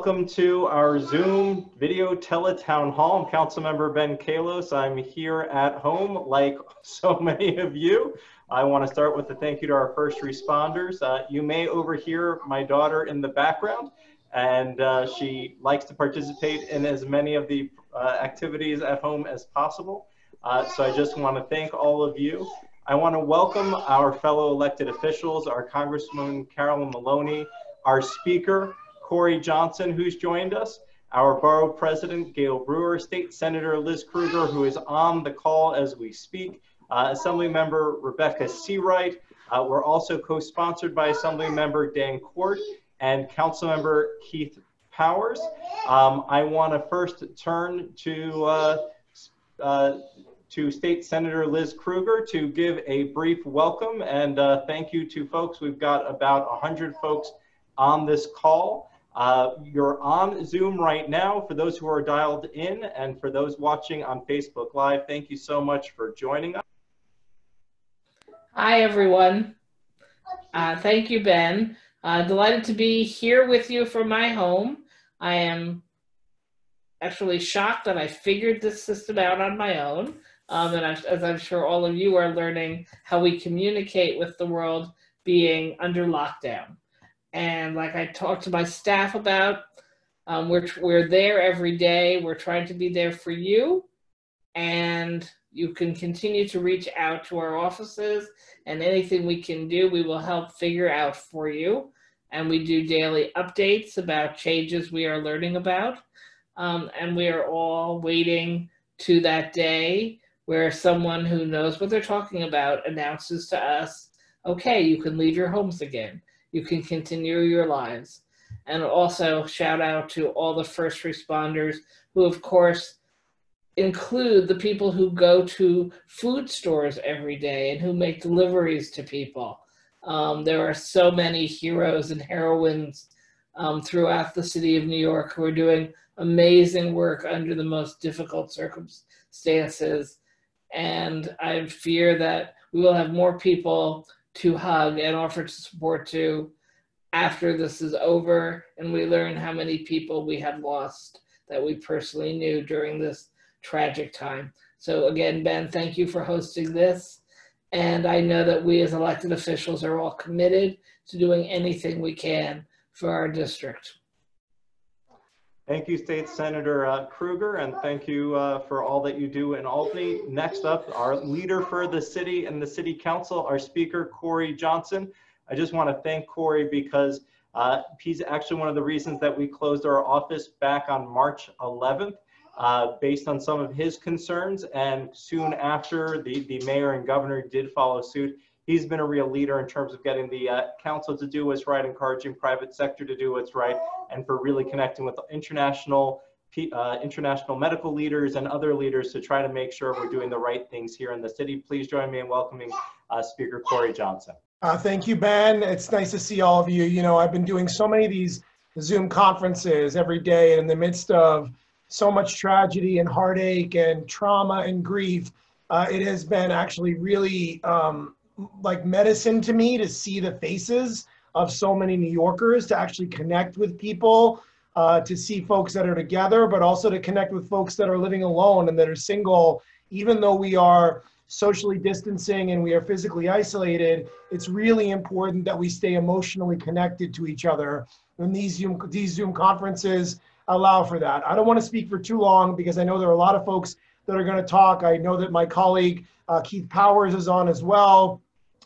Welcome to our Zoom video teletown hall. I'm Councilmember Ben Kallos. I'm here at home like so many of you. I want to start with a thank you to our first responders. Uh, you may overhear my daughter in the background and uh, she likes to participate in as many of the uh, activities at home as possible. Uh, so I just want to thank all of you. I want to welcome our fellow elected officials, our Congresswoman Carolyn Maloney, our speaker, Corey Johnson, who's joined us, our borough president, Gale Brewer, State Senator Liz Krueger, who is on the call as we speak, uh, Assembly Member Rebecca Seawright. Uh, we're also co-sponsored by Assembly Member Dan Quart and Councilmember Keith Powers. Um, I want to first turn to uh, uh, to State Senator Liz Krueger to give a brief welcome and uh, thank you to folks. We've got about 100 folks on this call. Uh, you're on Zoom right now for those who are dialed in and for those watching on Facebook Live, thank you so much for joining us. Hi, everyone. Uh, thank you, Ben. Uh, delighted to be here with you from my home. I am actually shocked that I figured this system out on my own. Um, and I, as I'm sure all of you are learning how we communicate with the world being under lockdown. And like I talked to my staff about, um, we're, we're there every day. We're trying to be there for you. And you can continue to reach out to our offices and anything we can do, we will help figure out for you. And we do daily updates about changes we are learning about. Um, and we are all waiting to that day where someone who knows what they're talking about announces to us, okay, you can leave your homes again. You can continue your lives. And also shout out to all the first responders who, of course, include the people who go to food stores every day and who make deliveries to people. Um, there are so many heroes and heroines um, throughout the city of New York who are doing amazing work under the most difficult circumstances and I fear that we will have more people to hug and offer to support to after this is over and we learn how many people we have lost that we personally knew during this tragic time. So again, Ben, thank you for hosting this. And I know that we as elected officials are all committed to doing anything we can for our district. Thank you, State Senator uh, Krueger, and thank you uh, for all that you do in Albany. Next up, our leader for the city and the city council, our speaker, Corey Johnson. I just want to thank Corey because uh, he's actually one of the reasons that we closed our office back on March 11th. Uh, based on some of his concerns, and soon after, the, the mayor and governor did follow suit he's been a real leader in terms of getting the uh, council to do what's right, encouraging private sector to do what's right, and for really connecting with international uh, international medical leaders and other leaders to try to make sure we're doing the right things here in the city. Please join me in welcoming uh, Speaker Corey Johnson. Uh, thank you, Ben. It's nice to see all of you. You know, I've been doing so many of these Zoom conferences every day in the midst of so much tragedy and heartache and trauma and grief. Uh, it has been actually really um, like medicine to me to see the faces of so many New Yorkers, to actually connect with people, uh, to see folks that are together, but also to connect with folks that are living alone and that are single. Even though we are socially distancing and we are physically isolated, it's really important that we stay emotionally connected to each other. And these Zoom, these Zoom conferences allow for that. I don't want to speak for too long because I know there are a lot of folks that are going to talk. I know that my colleague uh, Keith Powers is on as well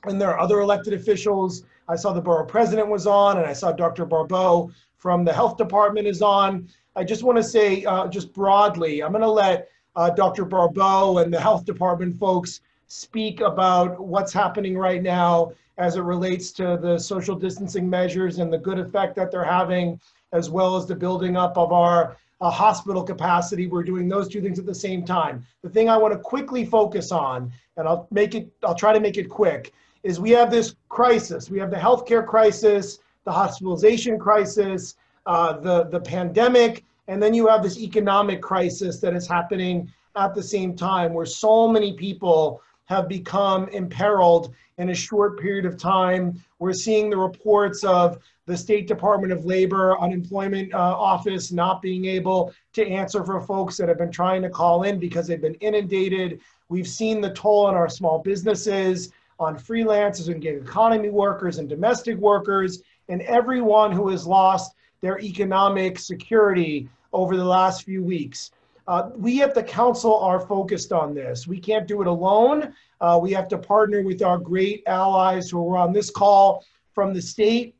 and there are other elected officials. I saw the borough president was on, and I saw Dr. Barbot from the health department is on. I just want to say, uh, just broadly, I'm going to let uh, Dr. Barbot and the health department folks speak about what's happening right now as it relates to the social distancing measures and the good effect that they're having, as well as the building up of our uh, hospital capacity. We're doing those two things at the same time. The thing I want to quickly focus on, and I'll make it, I'll try to make it quick, is we have this crisis. We have the healthcare crisis, the hospitalization crisis, uh, the, the pandemic, and then you have this economic crisis that is happening at the same time where so many people have become imperiled in a short period of time. We're seeing the reports of the State Department of Labor Unemployment uh, Office not being able to answer for folks that have been trying to call in because they've been inundated. We've seen the toll on our small businesses, on freelancers and gig economy workers and domestic workers, and everyone who has lost their economic security over the last few weeks. Uh, we at the council are focused on this. We can't do it alone. Uh, we have to partner with our great allies who are on this call from the state,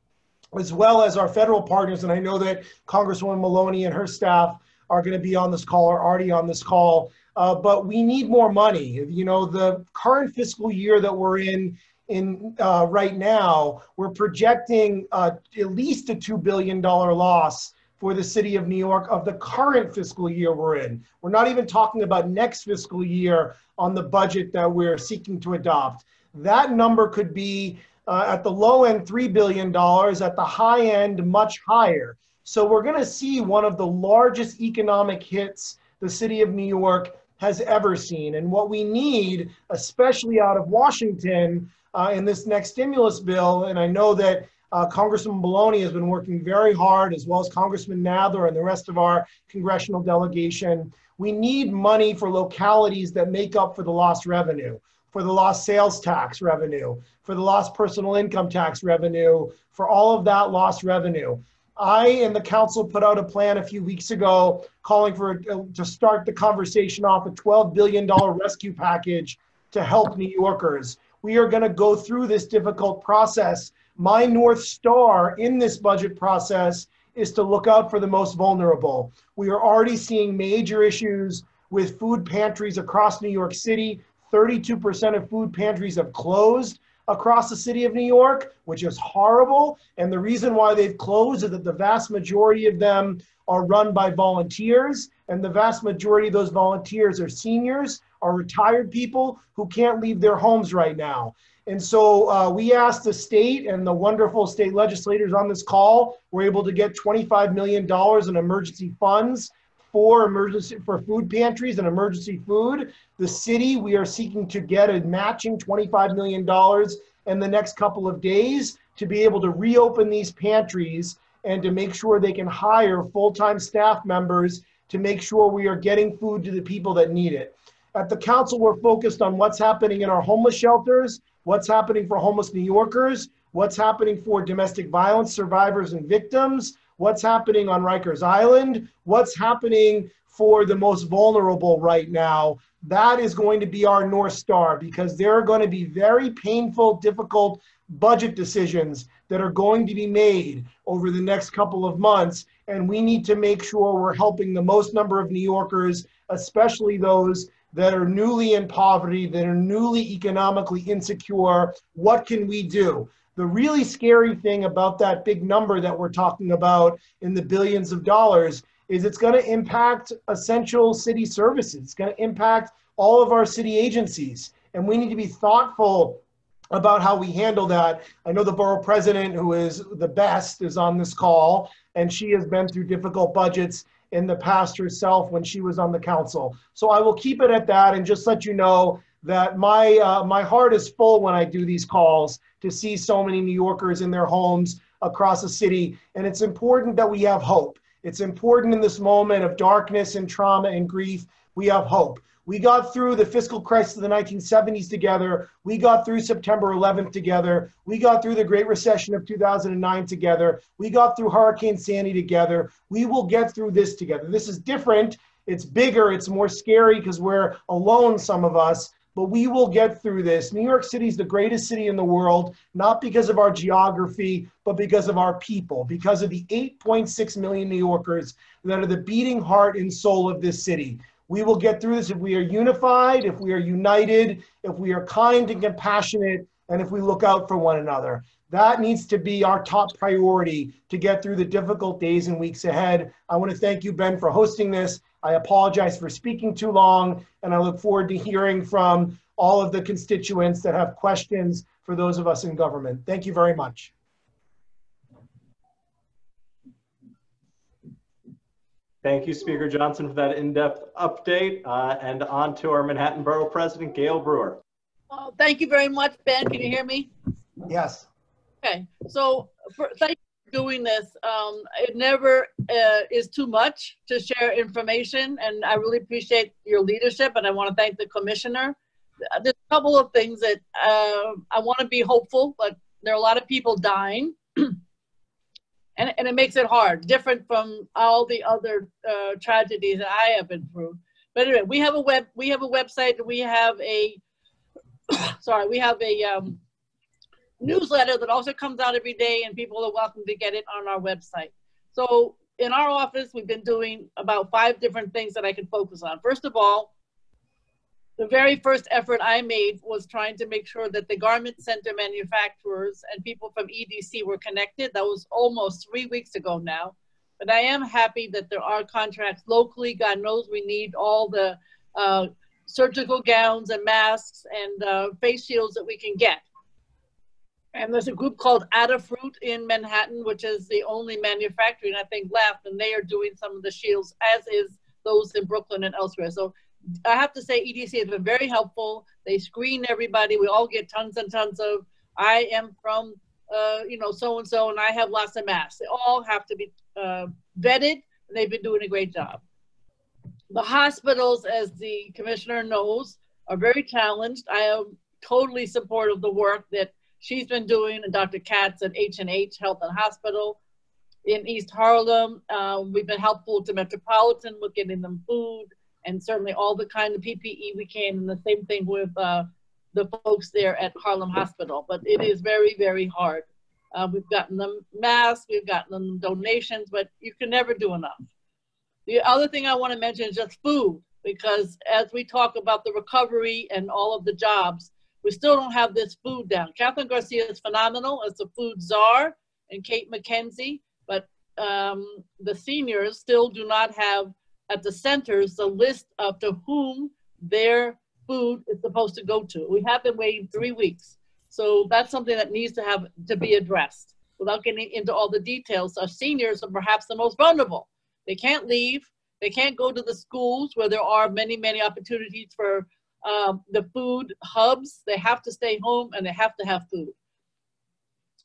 as well as our federal partners. And I know that Congresswoman Maloney and her staff are going to be on this call or already on this call. Uh, but we need more money. You know, the current fiscal year that we're in in uh, right now, we're projecting uh, at least a two billion dollar loss for the city of New York of the current fiscal year we're in. We're not even talking about next fiscal year on the budget that we're seeking to adopt. That number could be uh, at the low end $3 billion, at the high end much higher. So we're going to see one of the largest economic hits the city of New York has ever seen. And what we need, especially out of Washington uh, in this next stimulus bill, and I know that uh, Congressman Maloney has been working very hard, as well as Congressman Nadler and the rest of our congressional delegation. We need money for localities that make up for the lost revenue, for the lost sales tax revenue, for the lost personal income tax revenue, for all of that lost revenue. I and the council put out a plan a few weeks ago calling for uh, to start the conversation off a $12 billion rescue package to help New Yorkers. We are going to go through this difficult process my North Star in this budget process is to look out for the most vulnerable. We are already seeing major issues with food pantries across New York City. 32% of food pantries have closed across the city of New York, which is horrible. And the reason why they've closed is that the vast majority of them are run by volunteers. And the vast majority of those volunteers are seniors, are retired people who can't leave their homes right now. And so uh, we asked the state and the wonderful state legislators on this call were able to get $25 million in emergency funds for emergency for food pantries and emergency food. The city, we are seeking to get a matching $25 million in the next couple of days to be able to reopen these pantries and to make sure they can hire full-time staff members to make sure we are getting food to the people that need it. At the council, we're focused on what's happening in our homeless shelters, what's happening for homeless New Yorkers, what's happening for domestic violence survivors and victims, what's happening on Rikers Island, what's happening for the most vulnerable right now. That is going to be our North Star because there are going to be very painful, difficult budget decisions that are going to be made over the next couple of months. And we need to make sure we're helping the most number of New Yorkers, especially those that are newly in poverty, that are newly economically insecure. What can we do? The really scary thing about that big number that we're talking about in the billions of dollars is it's going to impact essential city services. It's going to impact all of our city agencies. And we need to be thoughtful about how we handle that. I know the borough president, who is the best, is on this call, and she has been through difficult budgets in the past herself when she was on the council. So I will keep it at that and just let you know that my uh, my heart is full when I do these calls to see so many New Yorkers in their homes across the city. And it's important that we have hope. It's important in this moment of darkness and trauma and grief, we have hope. We got through the fiscal crisis of the 1970s together. We got through September 11th together. We got through the Great Recession of 2009 together. We got through Hurricane Sandy together. We will get through this together. This is different. It's bigger. It's more scary because we're alone, some of us, but we will get through this. New York City is the greatest city in the world, not because of our geography, but because of our people, because of the 8.6 million New Yorkers that are the beating heart and soul of this city. We will get through this if we are unified, if we are united, if we are kind and compassionate, and if we look out for one another. That needs to be our top priority to get through the difficult days and weeks ahead. I want to thank you, Ben, for hosting this. I apologize for speaking too long, and I look forward to hearing from all of the constituents that have questions for those of us in government. Thank you very much. Thank you, Speaker Johnson, for that in-depth update. Uh, and on to our Manhattan Borough President, Gale Brewer. Uh, Thank you very much, Ben. Can you hear me? Yes. Okay, so for, thank you for doing this. Um, it never uh, is too much to share information, and I really appreciate your leadership, and I want to thank the commissioner. There's a couple of things that uh, I want to be hopeful, but there are a lot of people dying. And, and it makes it hard, different from all the other uh, tragedies that I have been through. But anyway, we have a web, we have a website, we have a, sorry, we have a um, newsletter that also comes out every day, and people are welcome to get it on our website. So in our office, we've been doing about five different things that I can focus on. First of all, the very first effort I made was trying to make sure that the garment center manufacturers and people from EDC were connected. That was almost three weeks ago now. But I am happy that there are contracts locally. God knows we need all the uh, surgical gowns and masks and uh, face shields that we can get. And there's a group called Adafruit in Manhattan, which is the only manufacturing I think left, and they are doing some of the shields, as is those in Brooklyn and elsewhere. So I have to say EDC has been very helpful. They screen everybody. We all get tons and tons of, I am from, uh, you know, so-and-so, and I have lots of masks. They all have to be uh, vetted, and they've been doing a great job. The hospitals, as the commissioner knows, are very challenged. I am totally supportive of the work that she's been doing, and Dr. Katz at H&H Health and Hospital in East Harlem. Um, we've been helpful to Metropolitan with getting them food and certainly all the kind of PPE we can, and the same thing with uh, the folks there at Harlem Hospital. But it is very, very hard. Uh, we've gotten them masks, we've gotten them donations, but you can never do enough. The other thing I want to mention is just food, because as we talk about the recovery and all of the jobs, we still don't have this food down. Kathryn Garcia is phenomenal as the food czar, and Kate MacKenzie, but um, the seniors still do not have at the centers the list of to whom their food is supposed to go to. We have been waiting three weeks. So that's something that needs to have to be addressed. Without getting into all the details, our seniors are perhaps the most vulnerable. They can't leave. They can't go to the schools where there are many, many opportunities for um, the food hubs. They have to stay home and they have to have food.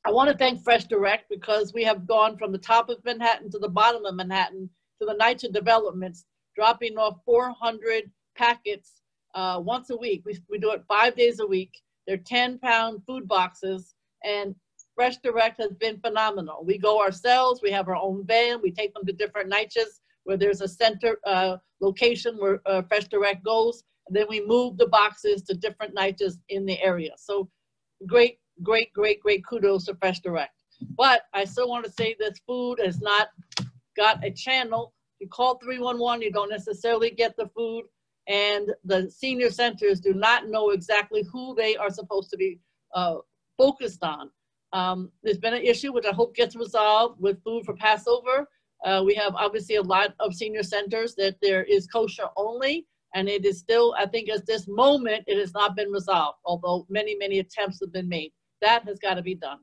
I want to thank Fresh Direct because we have gone from the top of Manhattan to the bottom of Manhattan to the NYCHA developments, dropping off 400 packets uh, once a week. We, we do it five days a week. They're 10 pound food boxes and Fresh Direct has been phenomenal. We go ourselves, we have our own van, we take them to different NYCHAs where there's a center uh, location where uh, Fresh Direct goes. Then we move the boxes to different NYCHAs in the area. So great, great, great, great kudos to Fresh Direct. But I still want to say this food has not got a channel. You call 311, you don't necessarily get the food. And the senior centers do not know exactly who they are supposed to be uh, focused on. Um, there's been an issue which I hope gets resolved with food for Passover. Uh, we have obviously a lot of senior centers that there is kosher only, and it is still, I think, at this moment, it has not been resolved, although many, many attempts have been made. That has got to be done.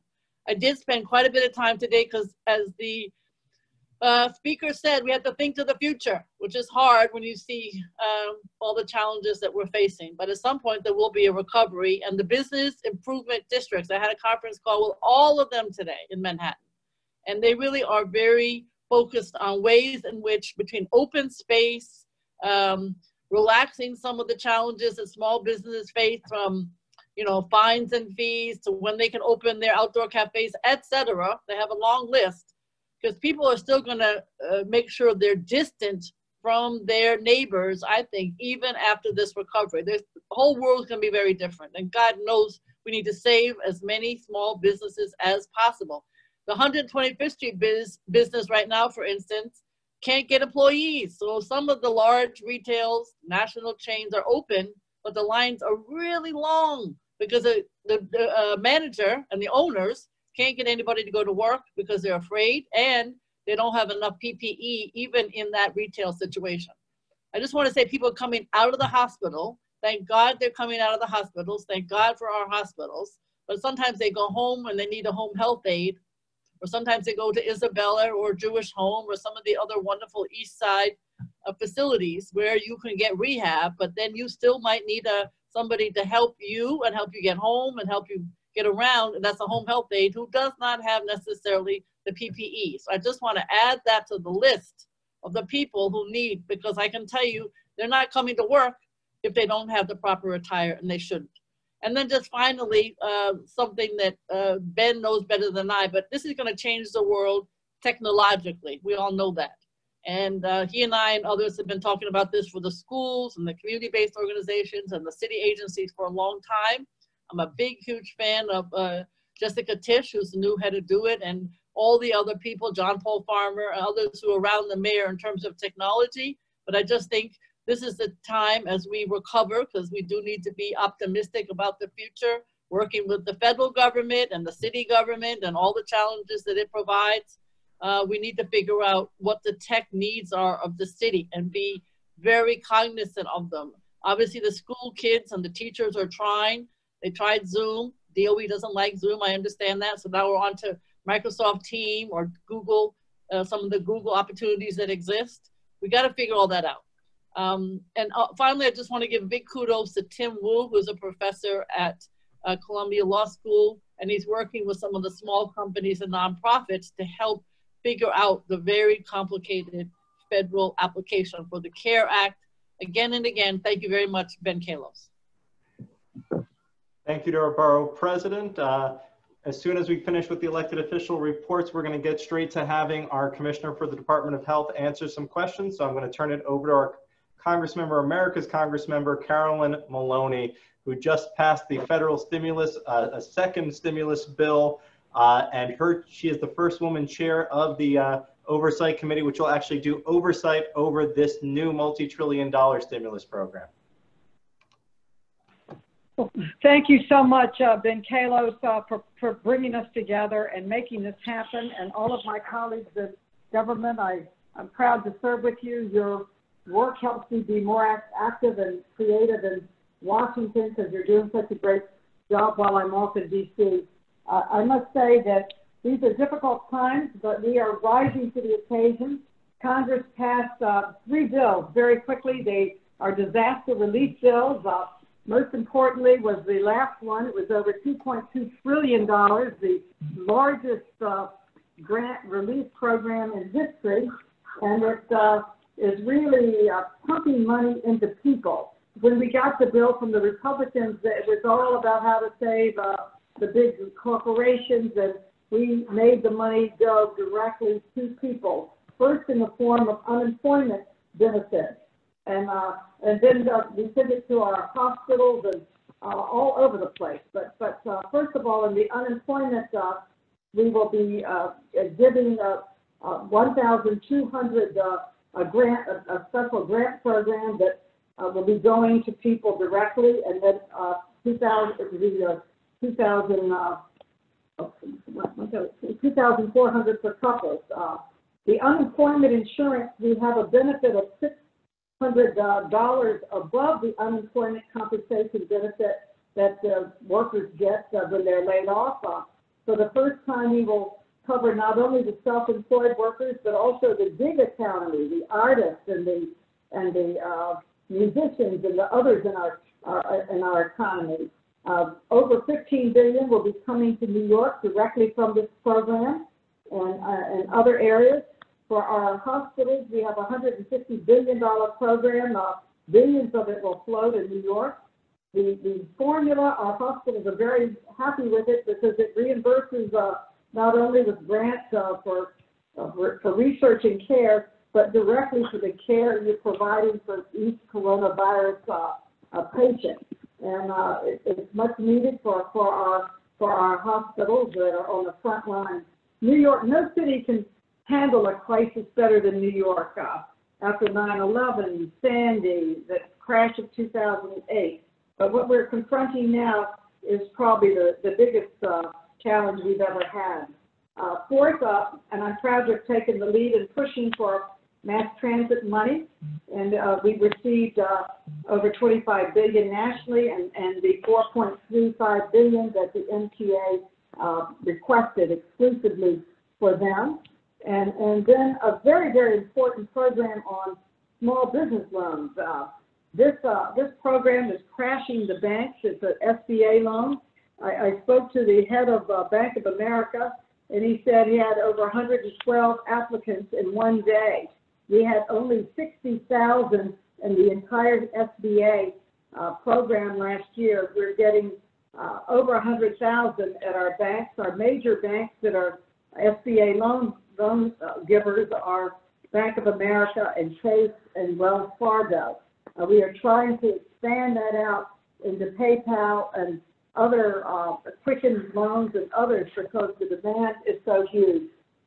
I did spend quite a bit of time today because, as the uh, speaker said we have to think to the future, which is hard when you see um, all the challenges that we're facing. But at some point, there will be a recovery. And the business improvement districts, I had a conference call with all of them today in Manhattan. And they really are very focused on ways in which, between open space, um, relaxing some of the challenges that small businesses face from you know, fines and fees to when they can open their outdoor cafes, etc. They have a long list because people are still going to uh, make sure they're distant from their neighbors, I think, even after this recovery. There's, the whole world's going to be very different. And God knows we need to save as many small businesses as possible. The 125th Street biz, business right now, for instance, can't get employees. So some of the large retails, national chains are open, but the lines are really long because the, the, the uh, manager and the owners can't get anybody to go to work because they're afraid and they don't have enough PPE even in that retail situation. I just want to say people coming out of the hospital, thank God they're coming out of the hospitals. Thank God for our hospitals. But sometimes they go home and they need a home health aid. Or sometimes they go to Isabella or Jewish Home or some of the other wonderful East Side uh, facilities where you can get rehab, but then you still might need a somebody to help you and help you get home and help you get around, and that's a home health aide who does not have necessarily the PPE. So I just want to add that to the list of the people who need, because I can tell you, they're not coming to work if they don't have the proper attire, and they shouldn't. And then just finally, uh, something that uh, Ben knows better than I, but this is going to change the world technologically. We all know that. And uh, he and I and others have been talking about this for the schools and the community-based organizations and the city agencies for a long time. I'm a big, huge fan of uh, Jessica Tisch, who's the new head of DoITT, and all the other people, John Paul Farmer, others who are around the mayor in terms of technology. But I just think this is the time as we recover, because we do need to be optimistic about the future, working with the federal government and the city government and all the challenges that it provides. Uh, we need to figure out what the tech needs are of the city and be very cognizant of them. Obviously, the school kids and the teachers are trying. They tried Zoom. DOE doesn't like Zoom. I understand that. So now we're on to Microsoft Team or Google, uh, some of the Google opportunities that exist. We got to figure all that out. Um, and uh, finally, I just want to give big kudos to Tim Wu, who's a professor at uh, Columbia Law School, and he's working with some of the small companies and nonprofits to help figure out the very complicated federal application for the CARE Act. Again and again, thank you very much, Ben Kallos. Thank you to our borough president. Uh, as soon as we finish with the elected official reports, we're going to get straight to having our commissioner for the Department of Health answer some questions. So I'm going to turn it over to our Congressmember, America's Congressmember Carolyn Maloney, who just passed the federal stimulus, uh, a second stimulus bill, uh, and her she is the first woman chair of the uh, oversight committee, which will actually do oversight over this new multi-trillion dollar stimulus program. Thank you so much, uh, Ben Kallos, uh, for, for bringing us together and making this happen. And all of my colleagues in government, I, I'm proud to serve with you. Your work helps me be more active and creative in Washington because you're doing such a great job while I'm off in D.C. Uh, I must say that these are difficult times, but we are rising to the occasion. Congress passed uh, three bills very quickly. They are disaster relief bills. Uh, most importantly was the last one. It was over $2.2 trillion, the largest uh, grant relief program in history. And it uh, is really uh, pumping money into people. When we got the bill from the Republicans, it was all about how to save uh, the big corporations, and we made the money go directly to people. First in the form of unemployment benefits, and uh, and then uh, we send it to our hospitals and uh, all over the place. But but uh, first of all, in the unemployment, uh, we will be uh, giving uh, uh, 1,200 uh, a grant, a, a special grant program that uh, will be going to people directly, and then uh, 2,000 the uh, 2,000 uh, 2,400 for couples. Uh, the unemployment insurance, we have a benefit of $600 uh, above the unemployment compensation benefit that the workers get uh, when they're laid off. Uh, for the first time, we will cover not only the self-employed workers, but also the gig economy, the artists and the and the uh, musicians and the others in our, our in our economy. Uh, over 15 billion will be coming to New York directly from this program and, uh, and other areas. For our hospitals, we have a $150 billion program. Uh, billions of it will flow to New York. The, the formula, our hospitals are very happy with it because it reimburses uh, not only with grants uh, for, uh, for research and care, but directly for the care you're providing for each coronavirus uh, patient and uh, it, it's much needed for, for our for our hospitals that are on the front line. New York, no city can handle a crisis better than New York. Uh, after 9/11, Sandy, the crash of 2008, but what we're confronting now is probably the, the biggest uh, challenge we've ever had. Uh, fourth up, and I'm proud to have taken the lead in pushing for mass transit money, and uh, we received uh, over 25 billion nationally, and, and the 4.35 billion that the MTA uh, requested exclusively for them, and and then a very very important program on small business loans. Uh, this, uh, this program is crashing the banks. It's an SBA loan. I, I spoke to the head of uh, Bank of America, and he said he had over 112 applicants in one day. We had only 60,000 in the entire SBA uh, program last year. We're getting uh, over 100,000 at our banks. Our major banks that are SBA loan loan uh, givers are Bank of America and Chase and Wells Fargo. Uh, we are trying to expand that out into PayPal and other uh, Quicken loans and others because the demand is so huge.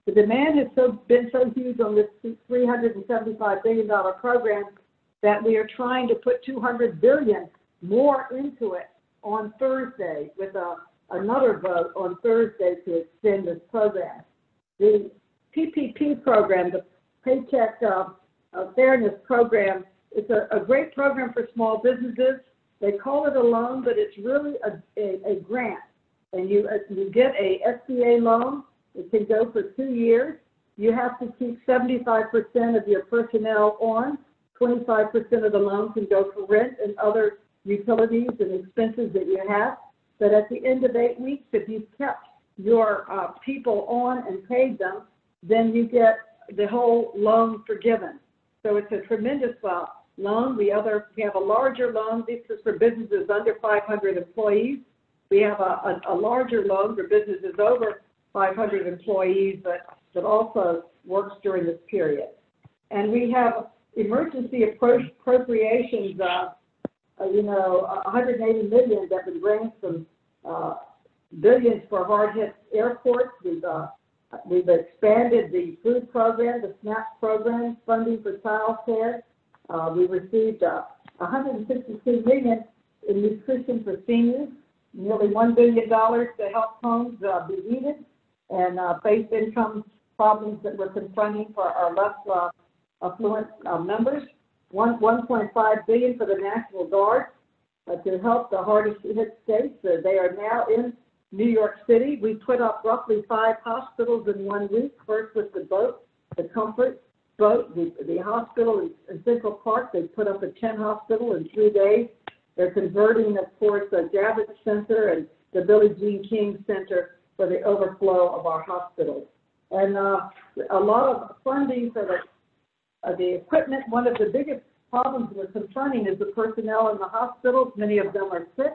The demand has so been so huge on this 375 billion dollar program that we are trying to put 200 billion more into it on Thursday with a, another vote on Thursday to extend this program. The PPP program, the Paycheck uh, uh, Fairness Program, it's a, a great program for small businesses. They call it a loan, but it's really a, a, a grant. And you, uh, you get a SBA loan. It can go for two years. You have to keep 75% of your personnel on. 25% of the loan can go for rent and other utilities and expenses that you have. But at the end of eight weeks, if you've kept your uh, people on and paid them, then you get the whole loan forgiven. So it's a tremendous uh, loan. We other we have a larger loan. This is for businesses under 500 employees. We have a, larger loan for businesses over 500 employees, but that also works during this period. And we have emergency appro- appropriations. Uh, uh, you know, 180 million that would range from uh, billions for hard hit airports. We've uh, we've expanded the food program, the SNAP program, funding for child care. Uh, we received uh, 162 million in nutrition for seniors, nearly $1 billion to help homes uh, be heated and uh, face income problems that we're confronting for our less uh, affluent uh, members. One, 1.5 billion for the National Guard uh, to help the hardest hit states. Uh, they are now in New York City. We put up roughly five hospitals in one week. First with the boat, the Comfort boat, the, the hospital in, in Central Park. They put up a 10 hospital in three days. They're converting, of course, the Javits Center and the Billie Jean King Center for the overflow of our hospitals. And uh, a lot of funding for the uh, the equipment. One of the biggest problems we're confronting is the personnel in the hospitals. Many of them are sick,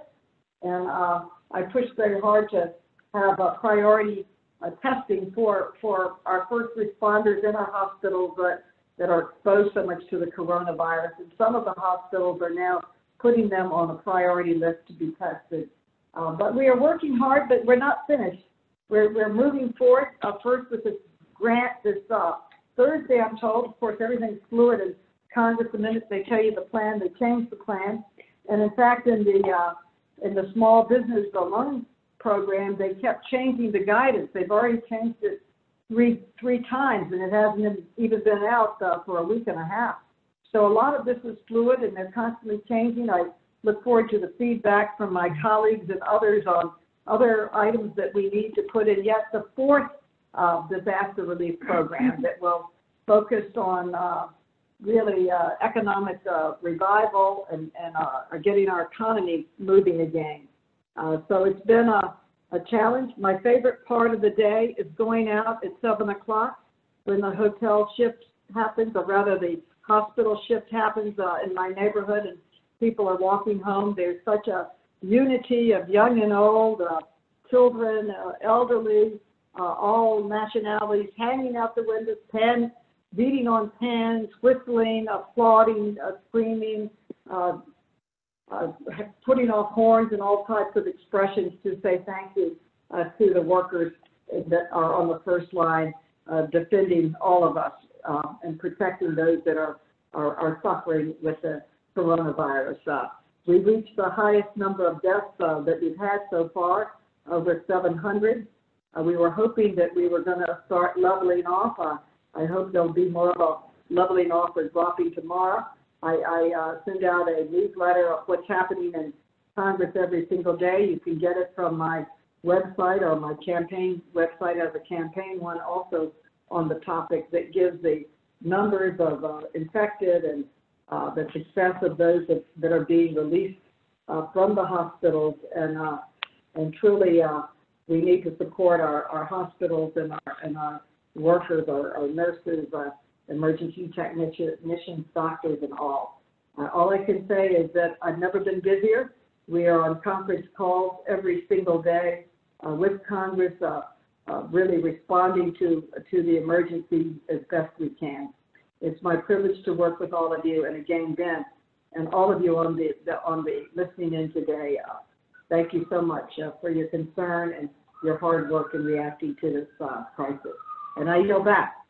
and uh, I push very hard to have a priority uh, testing for for our first responders in our hospitals that that are exposed so much to the coronavirus. And some of the hospitals are now putting them on a priority list to be tested. Uh, but we are working hard, but we're not finished. We're, we're moving forward uh, first with this grant, this uh, Thursday, I'm told, of course, everything's fluid in Congress. The minute they tell you the plan, they change the plan. And in fact, in the uh, in the small business loan program, they kept changing the guidance. They've already changed it three three times, and it hasn't even been out uh, for a week and a half. So a lot of this is fluid, and they're constantly changing. I look forward to the feedback from my colleagues and others on other items that we need to put in. Yet the fourth uh, disaster relief program that will focus on uh, really uh, economic uh, revival and, and uh, getting our economy moving again. Uh, so it's been a, a challenge. My favorite part of the day is going out at 7 o'clock when the hotel shift happens, or rather the hospital shift happens uh, in my neighborhood and people are walking home. There's such a unity of young and old, uh, children, uh, elderly, uh, all nationalities, hanging out the windows, pan, beating on pans, whistling, applauding, uh, screaming, uh, uh, putting off horns and all types of expressions to say thank you uh, to the workers that are on the first line uh, defending all of us uh, and protecting those that are, are, are suffering with the coronavirus. Uh, we reached the highest number of deaths uh, that we've had so far, over 700. Uh, we were hoping that we were going to start leveling off. I hope there'll be more of a leveling off or dropping tomorrow. I, I uh, send out a newsletter of what's happening in Congress every single day. You can get it from my website or my campaign website as a campaign one also on the topic that gives the numbers of uh, infected and uh, the success of those that, that are being released uh, from the hospitals. And, uh, and truly, uh, we need to support our, our hospitals and our, and our workers, our, our nurses, uh, emergency technicians, doctors, and all. Uh, all I can say is that I've never been busier. We are on conference calls every single day uh, with Congress, uh, uh, really responding to to the emergency as best we can. It's my privilege to work with all of you, and again, Ben, and all of you on the, the on the listening in today. Uh, thank you so much uh, for your concern and your hard work in reacting to this crisis. And I yield back.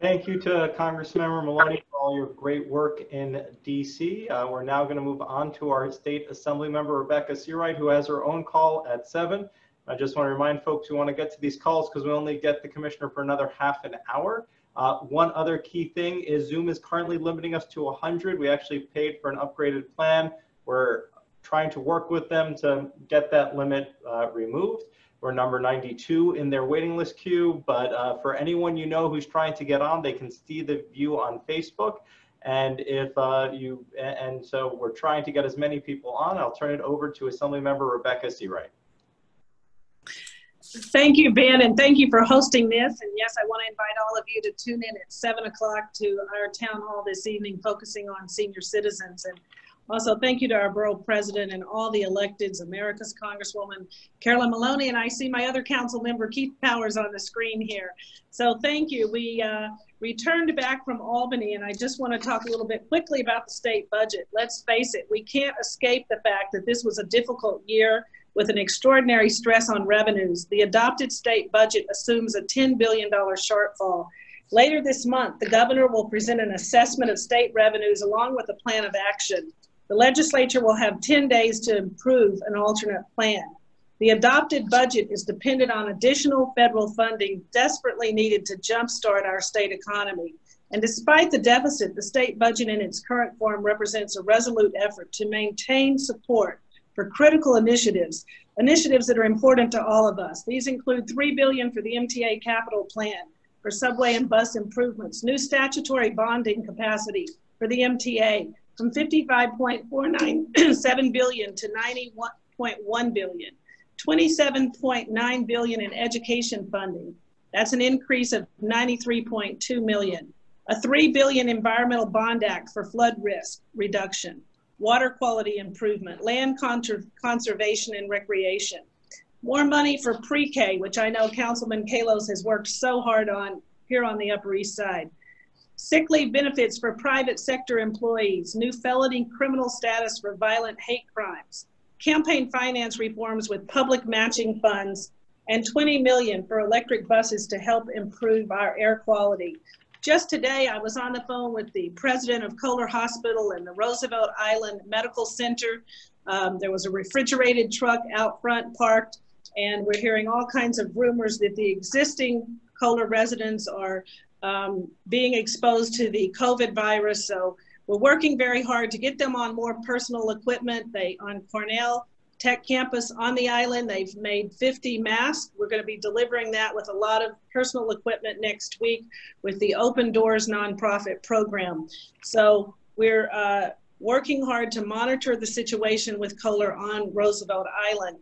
Thank you to Congressmember Maloney for all your great work in DC. Uh, we're now going to move on to our State Assembly member, Rebecca Seawright, who has her own call at 7. I just want to remind folks who want to get to these calls because we only get the commissioner for another half an hour. Uh, one other key thing is Zoom is currently limiting us to 100. We actually paid for an upgraded plan. We're trying to work with them to get that limit uh, removed. We're number 92 in their waiting list queue, but uh, for anyone you know who's trying to get on, they can see the view on Facebook. And if uh, you, and so we're trying to get as many people on, I'll turn it over to Assembly Member Rebecca Seawright. Thank you, Ben, and thank you for hosting this. And yes, I want to invite all of you to tune in at 7 o'clock to our town hall this evening, focusing on senior citizens. And also, thank you to our borough president and all the electeds, America's Congresswoman Carolyn Maloney, and I see my other council member, Keith Powers, on the screen here. So thank you. We uh, returned back from Albany, and I just want to talk a little bit quickly about the state budget. Let's face it, we can't escape the fact that this was a difficult year with an extraordinary stress on revenues. The adopted state budget assumes a $10 billion shortfall. Later this month, the governor will present an assessment of state revenues along with a plan of action. The legislature will have 10 days to approve an alternate plan. The adopted budget is dependent on additional federal funding desperately needed to jumpstart our state economy. And despite the deficit, the state budget in its current form represents a resolute effort to maintain support for critical initiatives, initiatives that are important to all of us. These include 3 billion for the MTA capital plan, for subway and bus improvements, new statutory bonding capacity for the MTA from 55.497 billion to 91.1 billion, 27.9 billion in education funding. That's an increase of 93.2 million. A 3 billion environmental bond act for flood risk reduction water quality improvement, land conservation and recreation. More money for pre-K, which I know Councilman Kallos has worked so hard on here on the Upper East Side. Sick leave benefits for private sector employees, new felony criminal status for violent hate crimes, campaign finance reforms with public matching funds, and 20 million for electric buses to help improve our air quality. Just today, I was on the phone with the president of Coler Hospital and the Roosevelt Island Medical Center. Um, there was a refrigerated truck out front parked, and we're hearing all kinds of rumors that the existing Coler residents are um, being exposed to the COVID virus. So we're working very hard to get them on more personal equipment. They on Cornell Tech Campus on the island. They've made 50 masks. We're going to be delivering that with a lot of personal equipment next week with the Open Doors nonprofit program. So we're uh, working hard to monitor the situation with Coler on Roosevelt Island.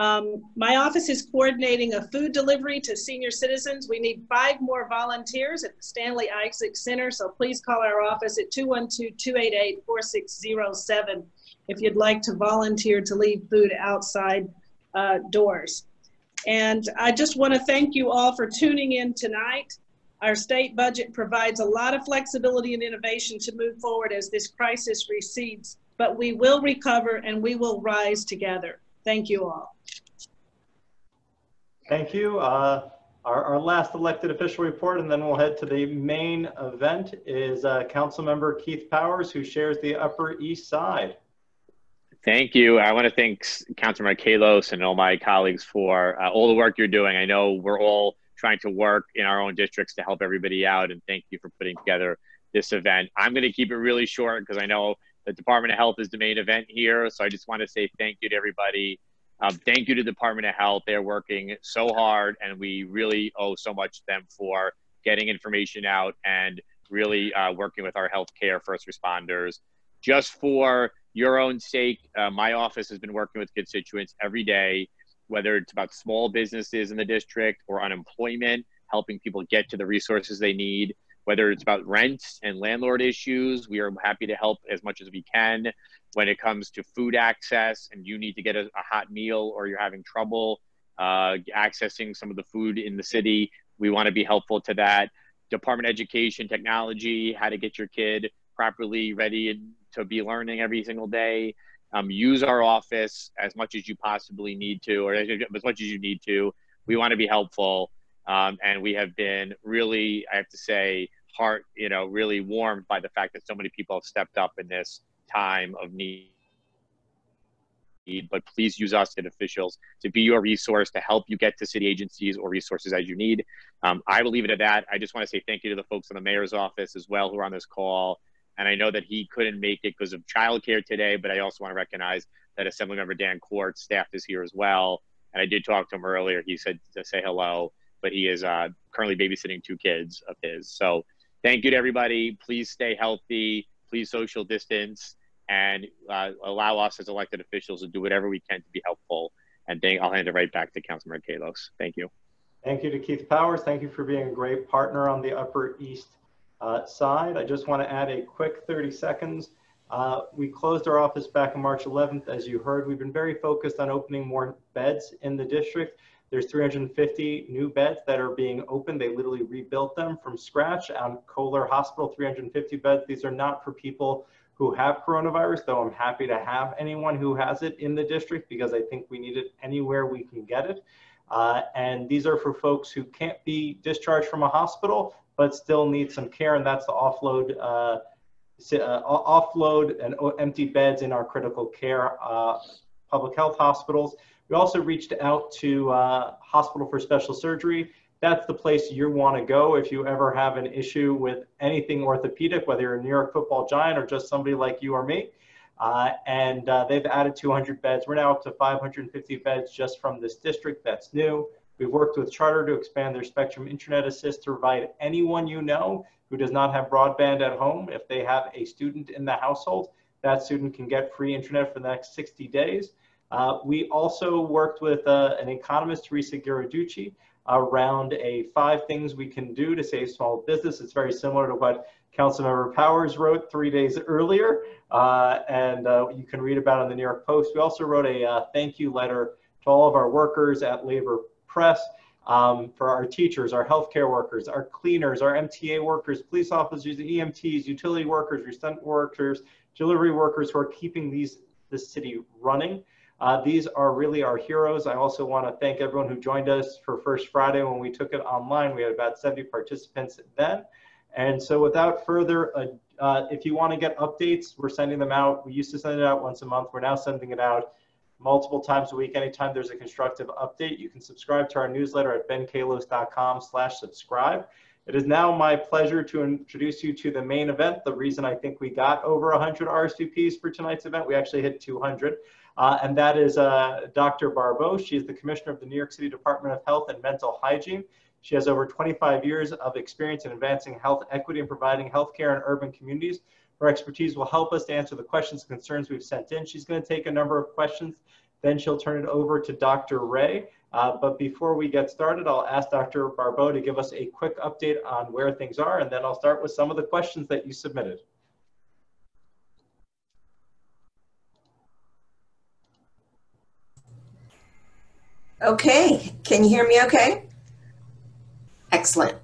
Um, my office is coordinating a food delivery to senior citizens. We need five more volunteers at the Stanley Isaac Center, so please call our office at 212-288-4607 if you'd like to volunteer to leave food outside uh, doors. And I just want to thank you all for tuning in tonight. Our state budget provides a lot of flexibility and innovation to move forward as this crisis recedes, but we will recover and we will rise together. Thank you all. Thank you. Uh, our, our, last elected official report, and then we'll head to the main event, is uh, Council Member Keith Powers, who shares the Upper East Side. Thank you. I want to thank Councilman Kallos and all my colleagues for uh, all the work you're doing. I know we're all trying to work in our own districts to help everybody out, and thank you for putting together this event. I'm going to keep it really short because I know the Department of Health is the main event here. So I just want to say thank you to everybody. Um, thank you to the Department of Health. They're working so hard, and we really owe so much to them for getting information out and really uh, working with our healthcare first responders. Just for your own sake, uh, my office has been working with constituents every day, whether it's about small businesses in the district or unemployment, helping people get to the resources they need, whether it's about rent and landlord issues. We are happy to help as much as we can when it comes to food access and you need to get a, a hot meal or you're having trouble uh, accessing some of the food in the city. We want to be helpful to that. Department Education, technology, how to get your kid properly ready to be learning every single day. Um, use our office as much as you possibly need to, or as much as you need to. We want to be helpful. Um, and we have been really, I have to say, heart, you know, really warmed by the fact that so many people have stepped up in this time of need. But please use us and officials to be your resource to help you get to city agencies or resources as you need. Um, I will leave it at that. I just want to say thank you to the folks in the mayor's office as well who are on this call. And I know that he couldn't make it because of childcare today, but I also want to recognize that Assemblymember Dan Quart staff is here as well. And I did talk to him earlier. He said to say hello, but he is uh, currently babysitting two kids of his. So thank you to everybody. Please stay healthy. Please social distance and uh, allow us as elected officials to do whatever we can to be helpful. And thank, I'll hand it right back to Councilmember Kallos. Thank you. Thank you to Keith Powers. Thank you for being a great partner on the Upper East uh, side. I just want to add a quick 30 seconds. Uh, we closed our office back on March 11th. As you heard, we've been very focused on opening more beds in the district. There's 350 new beds that are being opened. They literally rebuilt them from scratch on Coler Hospital, 350 beds. These are not for people who have coronavirus, though I'm happy to have anyone who has it in the district because I think we need it anywhere we can get it. Uh, and these are for folks who can't be discharged from a hospital, but still need some care, and that's the offload, uh, uh, offload and empty beds in our critical care uh, public health hospitals. We also reached out to uh, Hospital for Special Surgery that's the place you want to go if you ever have an issue with anything orthopedic, whether you're a New York football giant or just somebody like you or me. Uh, and uh, they've added 200 beds. We're now up to 550 beds just from this district. That's new. We've worked with Charter to expand their Spectrum Internet Assist to provide anyone you know who does not have broadband at home. If they have a student in the household, that student can get free internet for the next 60 days. Uh, we also worked with uh, an economist, Teresa Ghilarducci, around a five things we can do to save small business. It's very similar to what Councilmember Powers wrote three days earlier, uh, and uh, you can read about it in the New York Post. We also wrote a thank you letter to all of our workers at Labor Press, um, for our teachers, our healthcare workers, our cleaners, our MTA workers, police officers, EMTs, utility workers, stunt workers, delivery workers who are keeping these this city running. Uh, these are really our heroes. I also want to thank everyone who joined us for First Friday when we took it online. We had about 70 participants then. And so without further, uh, uh, if you want to get updates, we're sending them out. We used to send it out once a month. We're now sending it out multiple times a week. Anytime there's a constructive update, you can subscribe to our newsletter at benkallos.com slash subscribe. It is now my pleasure to introduce you to the main event. The reason I think we got over 100 RSVPs for tonight's event, we actually hit 200 uh, and that is uh, Dr. Barbot. She is the commissioner of the New York City Department of Health and Mental Hygiene. She has over 25 years of experience in advancing health equity and providing healthcare in urban communities. Her expertise will help us to answer the questions and concerns we've sent in. She's going to take a number of questions, then she'll turn it over to Dr. Ray. Uh, but before we get started, I'll ask Dr. Barbot to give us a quick update on where things are, and then I'll start with some of the questions that you submitted. Okay, can you hear me okay? Excellent.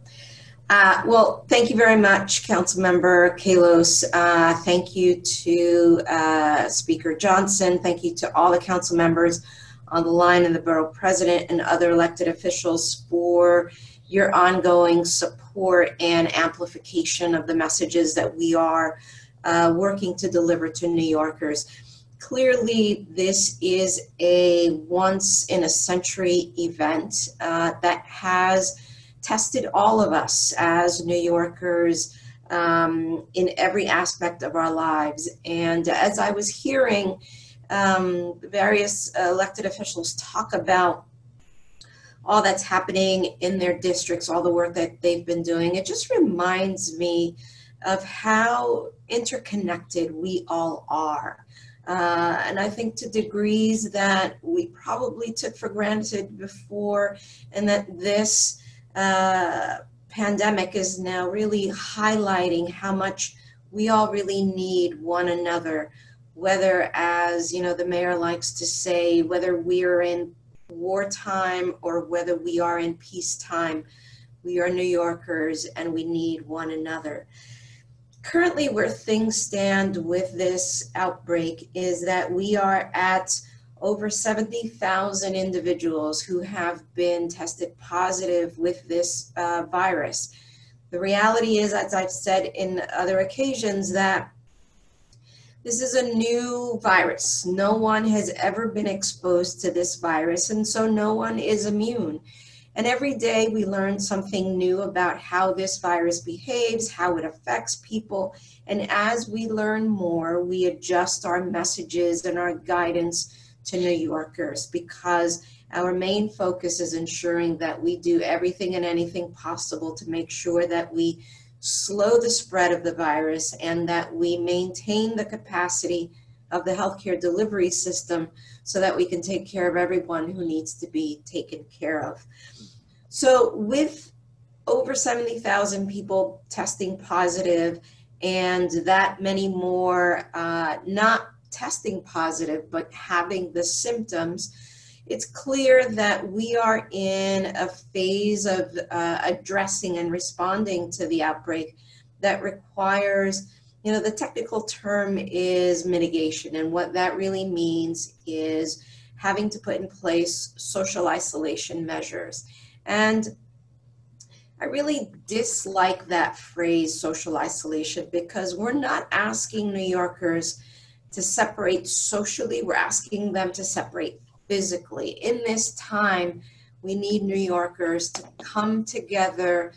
Uh, well, thank you very much, Councilmember Kallos. Uh, thank you to uh, Speaker Johnson. Thank you to all the council members on the line and the borough president and other elected officials for your ongoing support and amplification of the messages that we are uh, working to deliver to New Yorkers clearly this is a once in a century event uh, that has tested all of us as New Yorkers um, in every aspect of our lives. And as I was hearing um, various elected officials talk about all that's happening in their districts, all the work that they've been doing, it just reminds me of how interconnected we all are. Uh, and I think to degrees that we probably took for granted before, and that this uh, pandemic is now really highlighting how much we all really need one another, whether, as you know, the mayor likes to say, whether we're in wartime or whether we are in peacetime, we are New Yorkers and we need one another currently where things stand with this outbreak is that we are at over 70,000 individuals who have been tested positive with this uh, virus. The reality is, as I've said in other occasions, that this is a new virus. No one has ever been exposed to this virus, and so no one is immune. And every day we learn something new about how this virus behaves, how it affects people. And as we learn more, we adjust our messages and our guidance to New Yorkers because our main focus is ensuring that we do everything and anything possible to make sure that we slow the spread of the virus and that we maintain the capacity of the healthcare delivery system so that we can take care of everyone who needs to be taken care of. So, with over 70,000 people testing positive and that many more uh, not testing positive but having the symptoms, it's clear that we are in a phase of uh, addressing and responding to the outbreak that requires, you know, the technical term is mitigation. And what that really means is having to put in place social isolation measures. And I really dislike that phrase, social isolation, because we're not asking New Yorkers to separate socially, we're asking them to separate physically. In this time, we need New Yorkers to come together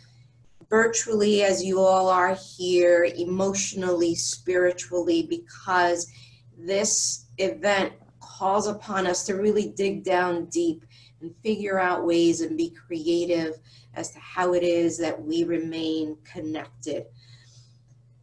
virtually as you all are here, emotionally, spiritually, because this event calls upon us to really dig down deep and figure out ways and be creative as to how it is that we remain connected.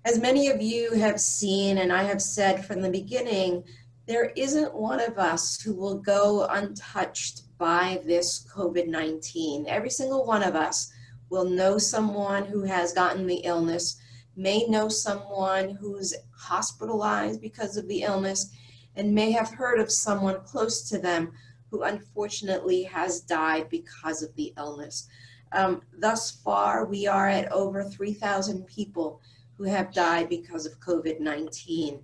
As many of you have seen, and I have said from the beginning, there isn't one of us who will go untouched by this COVID 19. Every single one of us will know someone who has gotten the illness, may know someone who's hospitalized because of the illness, and may have heard of someone close to them who unfortunately has died because of the illness. Um, thus far, we are at over 3,000 people who have died because of COVID 19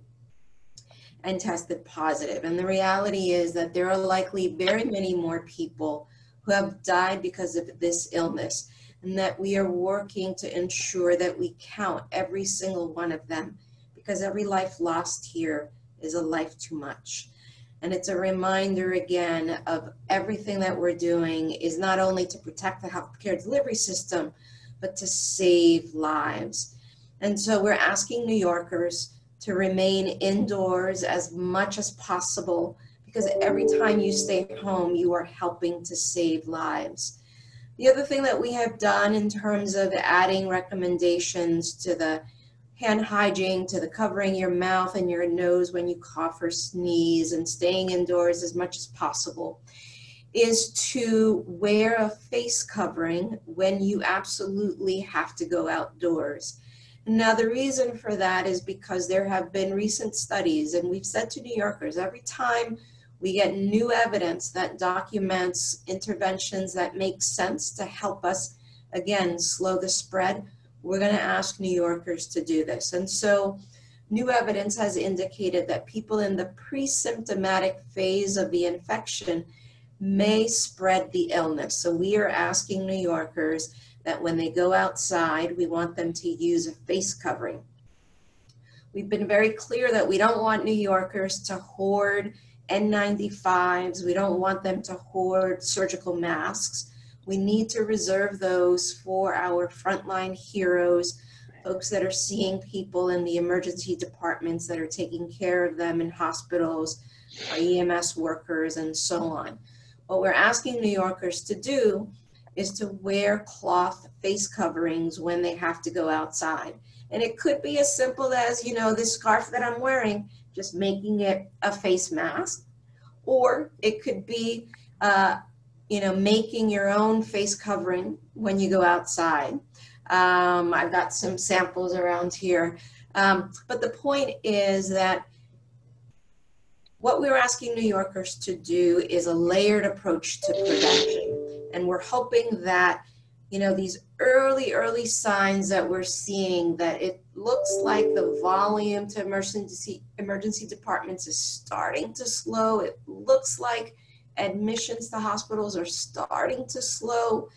and tested positive. And the reality is that there are likely very many more people who have died because of this illness, and that we are working to ensure that we count every single one of them because every life lost here is a life too much. And it's a reminder again of everything that we're doing is not only to protect the healthcare delivery system, but to save lives. And so we're asking New Yorkers to remain indoors as much as possible because every time you stay home, you are helping to save lives. The other thing that we have done in terms of adding recommendations to the hand hygiene to the covering your mouth and your nose when you cough or sneeze and staying indoors as much as possible is to wear a face covering when you absolutely have to go outdoors. Now, the reason for that is because there have been recent studies, and we've said to New Yorkers every time we get new evidence that documents interventions that make sense to help us, again, slow the spread, we're going to ask New Yorkers to do this. And so new evidence has indicated that people in the pre-symptomatic phase of the infection may spread the illness. So we are asking New Yorkers that when they go outside, we want them to use a face covering. We've been very clear that we don't want New Yorkers to hoard N95s. We don't want them to hoard surgical masks. We need to reserve those for our frontline heroes, folks that are seeing people in the emergency departments that are taking care of them in hospitals, our EMS workers, and so on. What we're asking New Yorkers to do is to wear cloth face coverings when they have to go outside. And it could be as simple as, you know, this scarf that I'm wearing, just making it a face mask. Or it could be, uh, you know, making your own face covering when you go outside. Um, I've got some samples around here. Um, but the point is that what we're asking New Yorkers to do is a layered approach to prevention. And we're hoping that, you know, these early, early signs that we're seeing that it looks like the volume to emergency, emergency departments is starting to slow. It looks like admissions to hospitals are starting to slow.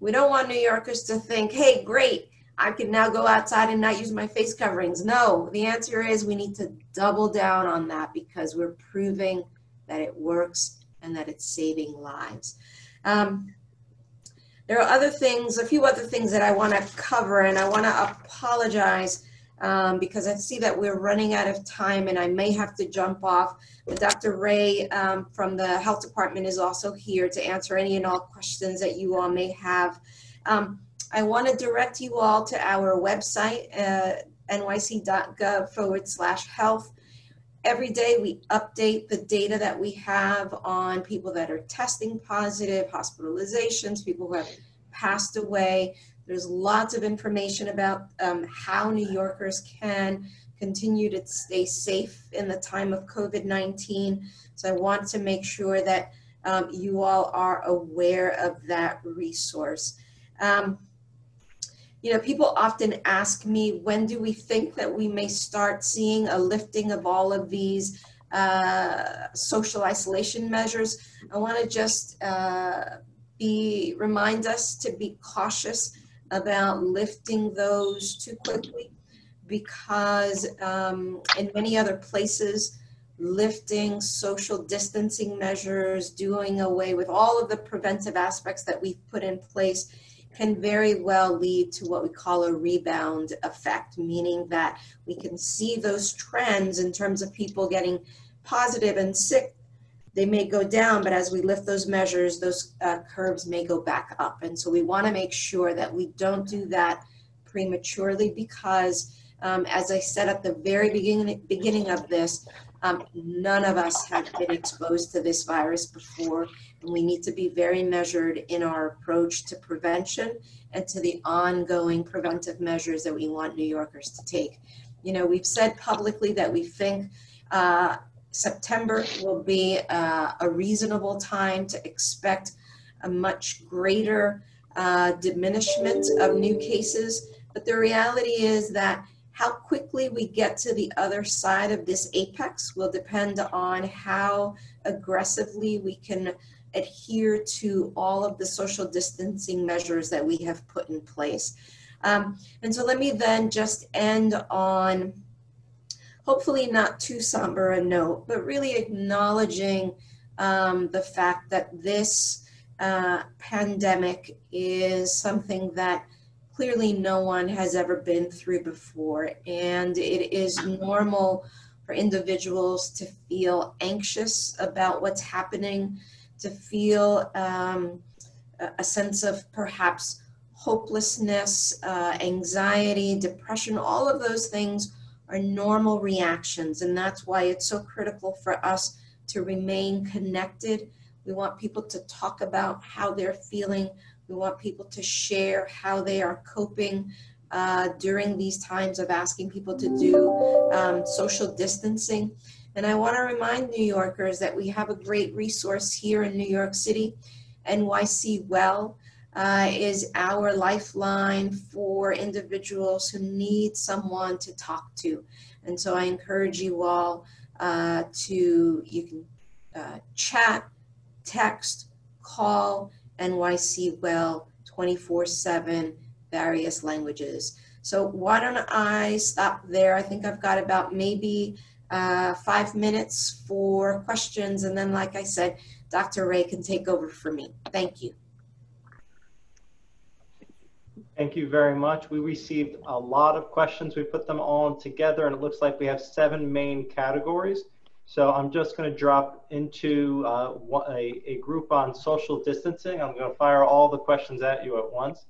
We don't want New Yorkers to think, hey, great, I can now go outside and not use my face coverings. No, the answer is we need to double down on that because we're proving that it works and that it's saving lives. Um, there are other things, a few other things that I want to cover, and I want to apologize um, because I see that we're running out of time and I may have to jump off. But Dr. Ray um, from the Health Department is also here to answer any and all questions that you all may have. Um, I want to direct you all to our website, uh, nyc.gov forward slash health. Every day we update the data that we have on people that are testing positive, hospitalizations, people who have passed away. There's lots of information about um, how New Yorkers can continue to stay safe in the time of COVID-19. So I want to make sure that um, you all are aware of that resource. Um, you know, people often ask me, when do we think that we may start seeing a lifting of all of these uh, social isolation measures? I want to just uh, be remind us to be cautious about lifting those too quickly because um, in many other places, lifting social distancing measures, doing away with all of the preventive aspects that we've put in place can very well lead to what we call a rebound effect, meaning that we can see those trends in terms of people getting positive and sick. They may go down, but as we lift those measures, those uh, curves may go back up. And so we want to make sure that we don't do that prematurely because, um, as I said at the very beginning, beginning of this, um, none of us have been exposed to this virus before, we need to be very measured in our approach to prevention and to the ongoing preventive measures that we want New Yorkers to take. You know, we've said publicly that we think uh, September will be uh, a reasonable time to expect a much greater uh, diminishment of new cases. But the reality is that how quickly we get to the other side of this apex will depend on how aggressively we can adhere to all of the social distancing measures that we have put in place. Um, and so let me then just end on hopefully not too somber a note, but really acknowledging um, the fact that this uh, pandemic is something that clearly no one has ever been through before. And it is normal for individuals to feel anxious about what's happening, to feel um, a sense of perhaps hopelessness, uh, anxiety, depression, all of those things are normal reactions. And that's why it's so critical for us to remain connected. We want people to talk about how they're feeling we want people to share how they are coping uh, during these times of asking people to do um, social distancing. And I want to remind New Yorkers that we have a great resource here in New York City. NYC Well uh, is our lifeline for individuals who need someone to talk to. And so I encourage you all uh, to, you can uh, chat, text, call, NYC Well 24 7, various languages. So why don't I stop there? I think I've got about maybe uh, five minutes for questions. And then, like I said, Dr. Ray can take over for me. Thank you. Thank you very much. We received a lot of questions. We put them all together and it looks like we have seven main categories. So I'm just going to drop into uh, a, a, group on social distancing. I'm going to fire all the questions at you at once.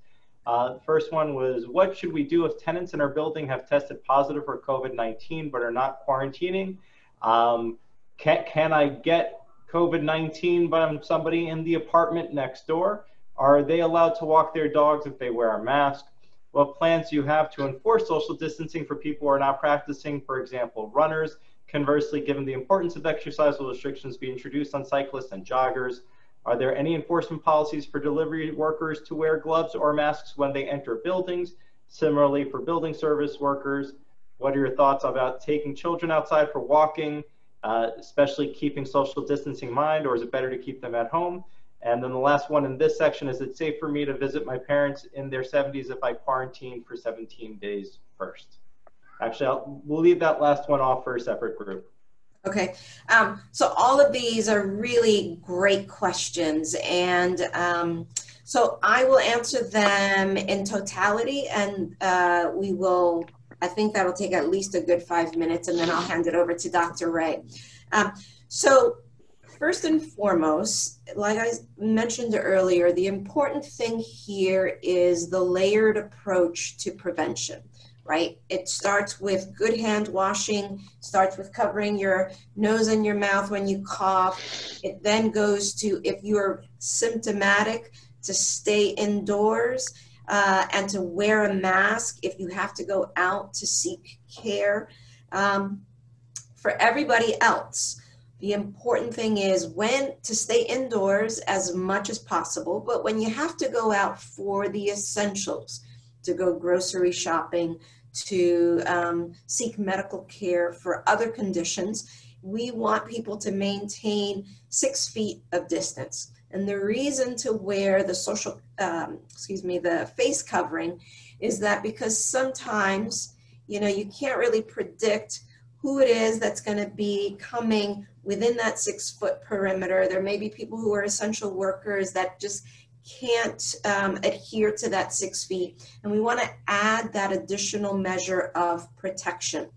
Uh, first one was, what should we do if tenants in our building have tested positive for COVID-19 but are not quarantining? Um, can, can I get COVID-19 from somebody in the apartment next door? Are they allowed to walk their dogs if they wear a mask? What plans do you have to enforce social distancing for people who are not practicing, for example, runners? Conversely, given the importance of exercise, will restrictions be introduced on cyclists and joggers? Are there any enforcement policies for delivery workers to wear gloves or masks when they enter buildings? Similarly, for building service workers, what are your thoughts about taking children outside for walking, uh, especially keeping social distancing in mind, or is it better to keep them at home? And then the last one in this section, is it safe for me to visit my parents in their 70s if I quarantine for 17 days first? Actually, I'll, we'll leave that last one off for a separate group. Okay, um, so all of these are really great questions, and um, so I will answer them in totality, and uh, we will. I think that'll take at least a good five minutes, and then I'll hand it over to Dr. Ray. Um, so, first and foremost, like I mentioned earlier, the important thing here is the layered approach to prevention right? It starts with good hand washing, starts with covering your nose and your mouth when you cough. It then goes to if you're symptomatic, to stay indoors uh, and to wear a mask if you have to go out to seek care. Um, for everybody else, the important thing is when to stay indoors as much as possible, but when you have to go out for the essentials, to go grocery shopping, to um, seek medical care for other conditions, we want people to maintain six feet of distance. And the reason to wear the social, um, excuse me, the face covering is that because sometimes, you know, you can't really predict who it is that's going to be coming within that six foot perimeter. There may be people who are essential workers that just can't um, adhere to that six feet. And we want to add that additional measure of protection.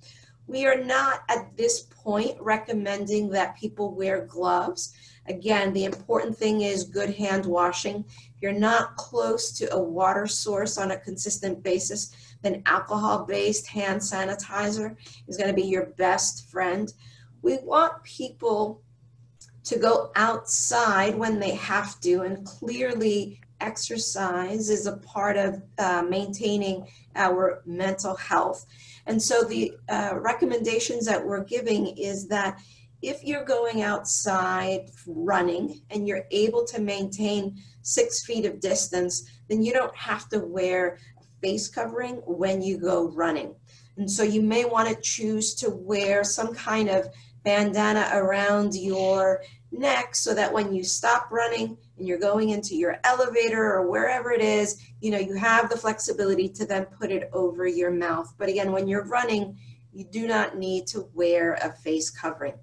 We are not at this point recommending that people wear gloves. Again, the important thing is good hand washing. If you're not close to a water source on a consistent basis, then alcohol-based hand sanitizer is going to be your best friend. We want people to go outside when they have to, and clearly exercise is a part of uh, maintaining our mental health. And so the uh, recommendations that we're giving is that if you're going outside running and you're able to maintain six feet of distance, then you don't have to wear face covering when you go running. And so you may want to choose to wear some kind of bandana around your neck so that when you stop running and you're going into your elevator or wherever it is, you know, you have the flexibility to then put it over your mouth. But again, when you're running, you do not need to wear a face covering.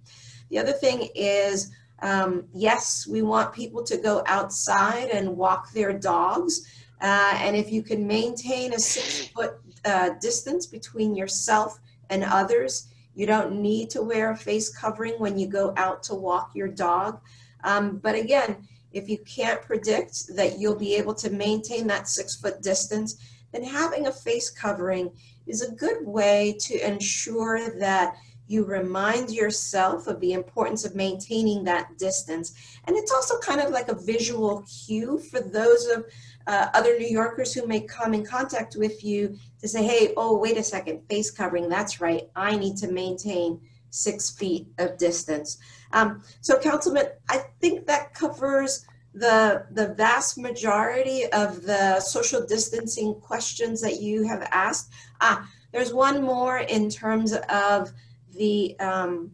The other thing is, um, yes, we want people to go outside and walk their dogs. Uh, and if you can maintain a six foot uh, distance between yourself and others, you don't need to wear a face covering when you go out to walk your dog. Um, but again, if you can't predict that you'll be able to maintain that six foot distance, then having a face covering is a good way to ensure that you remind yourself of the importance of maintaining that distance. And it's also kind of like a visual cue for those of uh, other New Yorkers who may come in contact with you to say, hey, oh, wait a second, face covering, that's right, I need to maintain six feet of distance. Um, so Councilman, I think that covers the, the vast majority of the social distancing questions that you have asked. Ah, there's one more in terms of the um,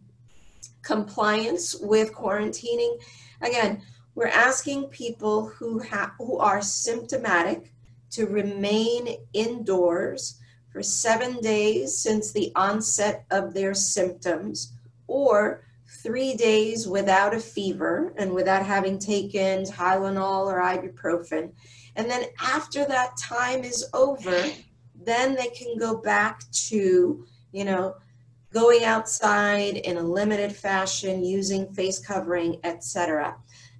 compliance with quarantining. Again, we're asking people who, have who are symptomatic to remain indoors for seven days since the onset of their symptoms or three days without a fever and without having taken Tylenol or ibuprofen. And then after that time is over, then they can go back to, you know, going outside in a limited fashion, using face covering, etc.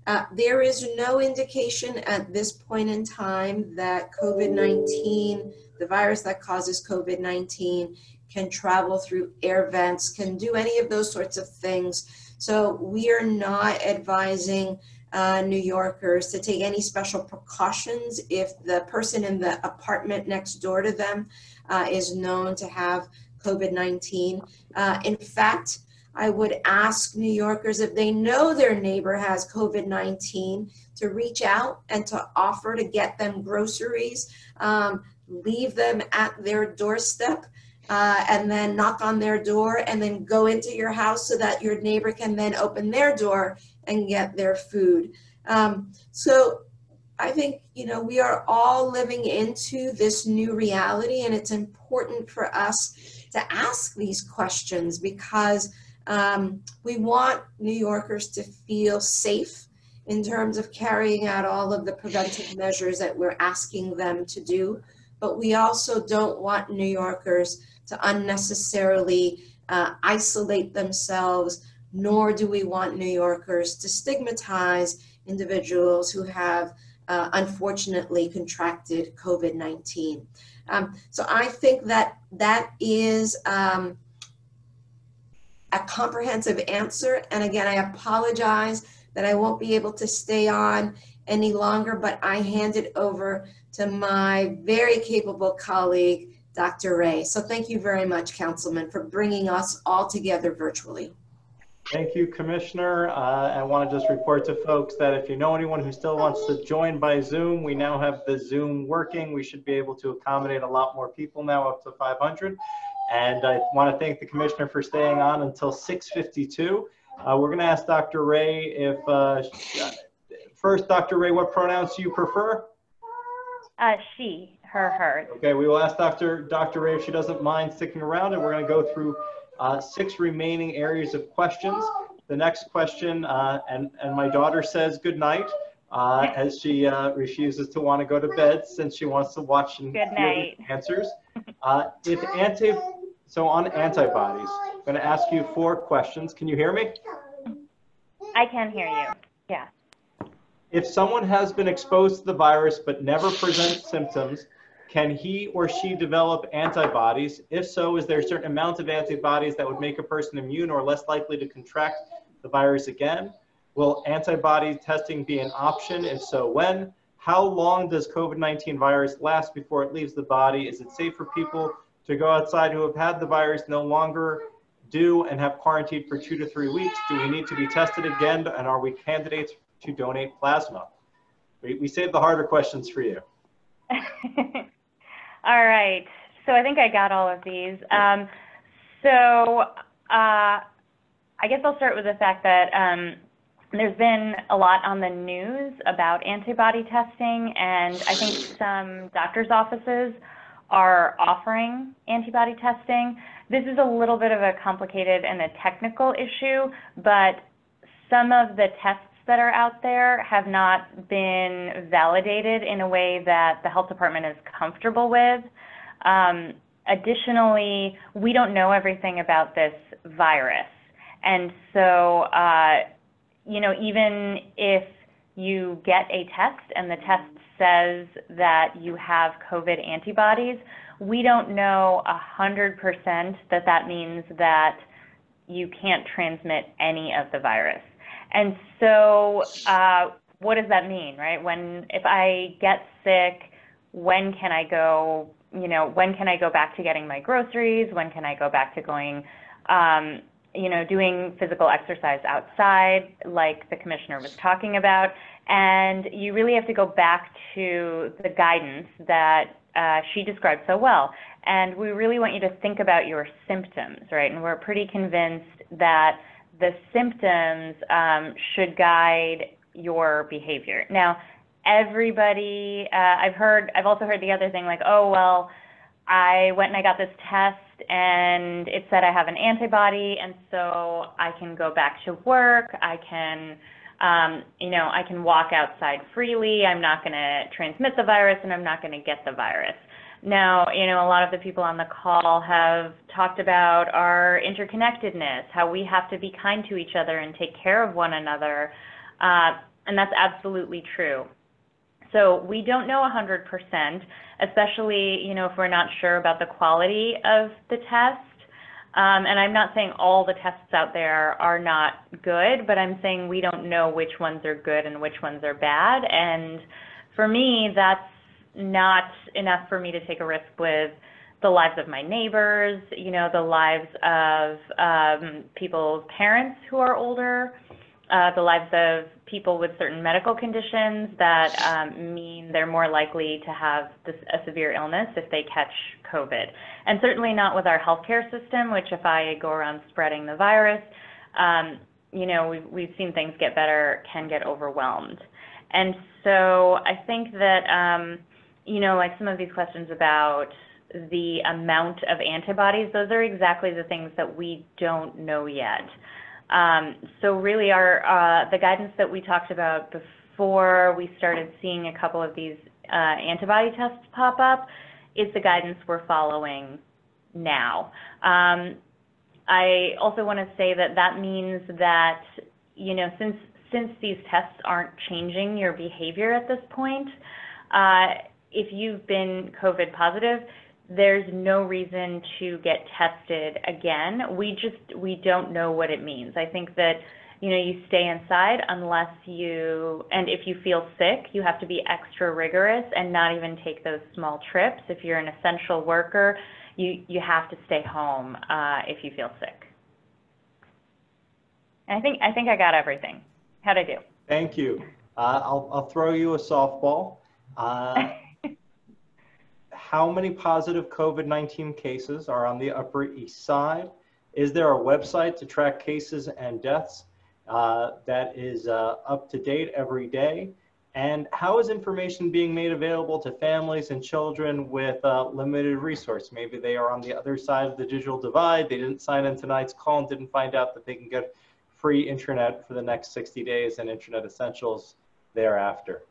Uh, there is no indication at this point in time that COVID-19, the virus that causes COVID-19, can travel through air vents, can do any of those sorts of things. So we are not advising uh, New Yorkers to take any special precautions if the person in the apartment next door to them uh, is known to have COVID-19. Uh, in fact, I would ask New Yorkers if they know their neighbor has COVID 19 to reach out and to offer to get them groceries, um, leave them at their doorstep, uh, and then knock on their door and then go into your house so that your neighbor can then open their door and get their food. Um, so I think, you know, we are all living into this new reality, and it's important for us to ask these questions because um, we want New Yorkers to feel safe in terms of carrying out all of the preventive measures that we're asking them to do. But we also don't want New Yorkers to unnecessarily uh, isolate themselves, nor do we want New Yorkers to stigmatize individuals who have uh, unfortunately contracted COVID 19. Um, so I think that that is. Um, a comprehensive answer. And again, I apologize that I won't be able to stay on any longer, but I hand it over to my very capable colleague, Dr. Ray. So thank you very much, Councilman, for bringing us all together virtually. Thank you, Commissioner. Uh, I want to just report to folks that if you know anyone who still wants to join by Zoom, we now have the Zoom working. We should be able to accommodate a lot more people now, up to 500. And I want to thank the commissioner for staying on until 6.52. Uh, we're going to ask Dr. Ray if, uh, first, Dr. Ray, what pronouns do you prefer? Uh, she, her, her. Okay, we will ask Dr. Dr. Ray if she doesn't mind sticking around, and we're going to go through uh, six remaining areas of questions. The next question, uh, and, and my daughter says good night. Uh, as she uh, refuses to want to go to bed since she wants to watch and Good night. answers. Uh, if anti so on antibodies, I'm going to ask you four questions. Can you hear me? I can hear you. Yeah. If someone has been exposed to the virus but never presents symptoms, can he or she develop antibodies? If so, is there a certain amount of antibodies that would make a person immune or less likely to contract the virus again? Will antibody testing be an option? If so, when? How long does COVID-19 virus last before it leaves the body? Is it safe for people to go outside who have had the virus no longer do and have quarantined for two to three weeks? Do we need to be tested again? And are we candidates to donate plasma? We, we saved the harder questions for you. all right. So I think I got all of these. Um, so uh, I guess I'll start with the fact that um, there's been a lot on the news about antibody testing, and I think some doctors' offices are offering antibody testing. This is a little bit of a complicated and a technical issue, but some of the tests that are out there have not been validated in a way that the health department is comfortable with. Um, additionally, we don't know everything about this virus. And so, uh, you know, even if you get a test and the test says that you have COVID antibodies, we don't know 100% that that means that you can't transmit any of the virus. And so, uh, what does that mean, right? When, if I get sick, when can I go, you know, when can I go back to getting my groceries? When can I go back to going, um, you know, doing physical exercise outside, like the commissioner was talking about. And you really have to go back to the guidance that uh, she described so well. And we really want you to think about your symptoms, right? And we're pretty convinced that the symptoms um, should guide your behavior. Now, everybody, uh, I've heard, I've also heard the other thing like, oh, well, I went and I got this test and it said I have an antibody and so I can go back to work. I can, um, you know, I can walk outside freely. I'm not going to transmit the virus and I'm not going to get the virus. Now, you know, a lot of the people on the call have talked about our interconnectedness, how we have to be kind to each other and take care of one another. Uh, and that's absolutely true. So we don't know 100%, especially, you know, if we're not sure about the quality of the test. Um, and I'm not saying all the tests out there are not good, but I'm saying we don't know which ones are good and which ones are bad. And for me, that's not enough for me to take a risk with the lives of my neighbors, you know, the lives of um, people's parents who are older, uh, the lives of people with certain medical conditions that um, mean they're more likely to have this, a severe illness if they catch COVID. And certainly not with our healthcare system, which if I go around spreading the virus, um, you know, we've, we've seen things get better, can get overwhelmed. And so I think that, um, you know, like some of these questions about the amount of antibodies, those are exactly the things that we don't know yet. Um, so really our, uh, the guidance that we talked about before we started seeing a couple of these uh, antibody tests pop up is the guidance we're following now. Um, I also want to say that that means that, you know, since, since these tests aren't changing your behavior at this point, uh, if you've been COVID positive, there's no reason to get tested again. We just we don't know what it means. I think that you know you stay inside unless you and if you feel sick, you have to be extra rigorous and not even take those small trips. If you're an essential worker, you you have to stay home uh, if you feel sick. And I think I think I got everything. How'd I do? Thank you. Uh, I'll, I'll throw you a softball. Uh, how many positive COVID-19 cases are on the Upper East Side? Is there a website to track cases and deaths uh, that is uh, up to date every day? And how is information being made available to families and children with uh, limited resource? Maybe they are on the other side of the digital divide. They didn't sign in tonight's call and didn't find out that they can get free internet for the next 60 days and internet essentials thereafter.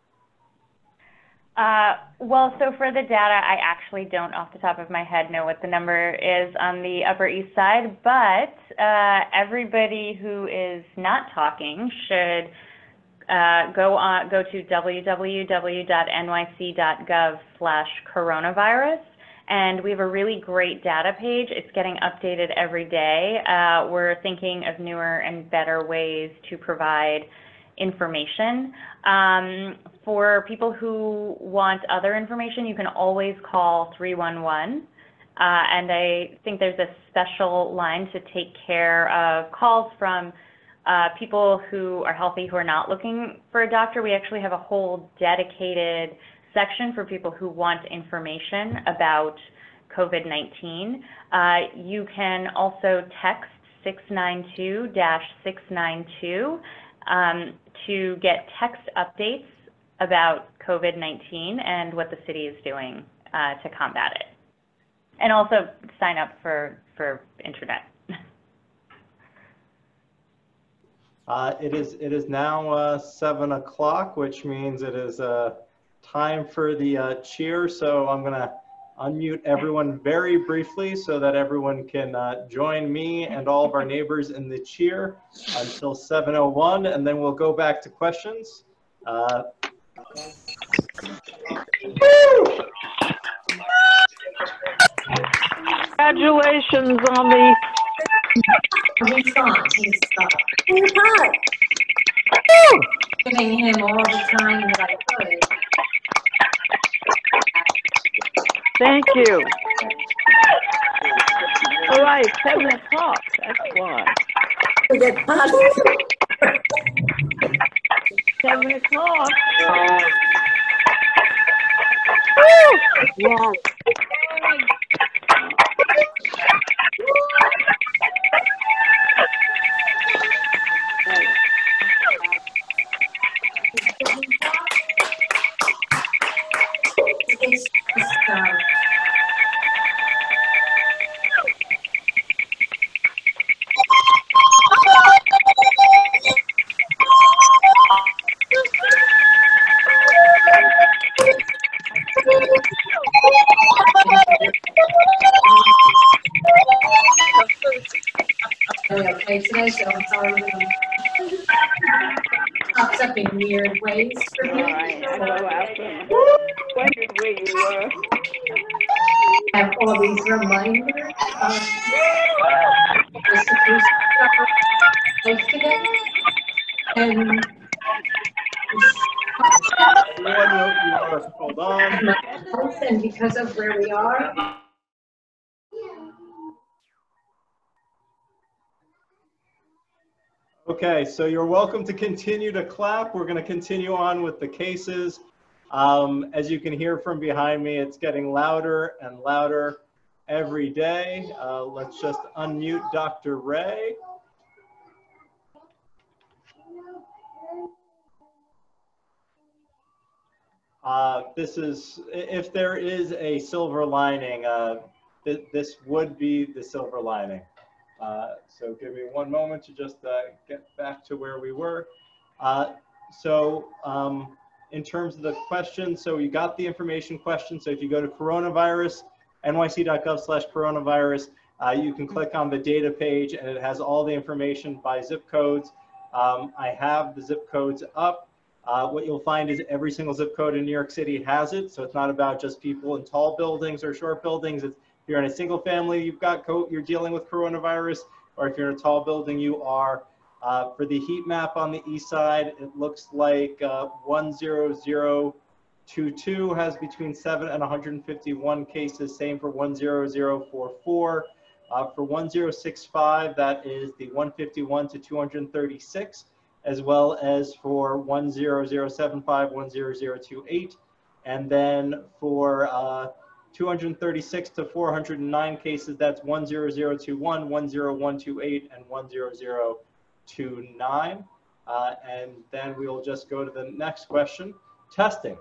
Uh, well, so for the data, I actually don't off the top of my head know what the number is on the Upper East Side, but uh, everybody who is not talking should uh, go on go to www.nyc.gov slash coronavirus and we have a really great data page. It's getting updated every day. Uh, we're thinking of newer and better ways to provide information. Um, for people who want other information, you can always call 311. Uh, and I think there's a special line to take care of calls from uh, people who are healthy who are not looking for a doctor. We actually have a whole dedicated section for people who want information about COVID-19. Uh, you can also text 692-692 um, to get text updates about COVID-19 and what the city is doing uh, to combat it. And also sign up for, for internet. Uh, it is it is now uh, seven o'clock, which means it is uh, time for the uh, cheer. So I'm gonna unmute everyone very briefly so that everyone can uh, join me and all of our neighbors in the cheer until 7:01, and then we'll go back to questions. Uh, Congratulations on the He's gone. He's gone. Giving him all the time that I could. Thank you. All right, seven o'clock. That's why. Seven o'clock. Yes. Weird ways for me. right, I know. Wondered where you were. Have all these reminders of so you're welcome to continue to clap. We're going to continue on with the cases. Um, as you can hear from behind me, it's getting louder and louder every day. Uh, let's just unmute Dr. Ray. Uh, this is, if there is a silver lining, uh, th- this would be the silver lining. Uh, So give me one moment to just uh, get back to where we were. Uh, So um, in terms of the questions, so you got the information question. So if you go to coronavirus, nyc.gov slash coronavirus, uh, you can click on the data page and it has all the information by zip codes. Um, I have the zip codes up. Uh, What you'll find is every single zip code in New York City has it. So it's not about just people in tall buildings or short buildings. It's you're in a single family, you've got, you're dealing with coronavirus, or if you're in a tall building, you are. Uh, For the heat map on the east side, it looks like uh, 10022 has between 7 and 151 cases, same for 10044. Uh, For 1065, that is the 151 to 236, as well as for 10075, 10028. And then for uh, 236 to 409 cases, that's 10021, 10128, and 10029. Uh, and then we'll just go to the next question, testing.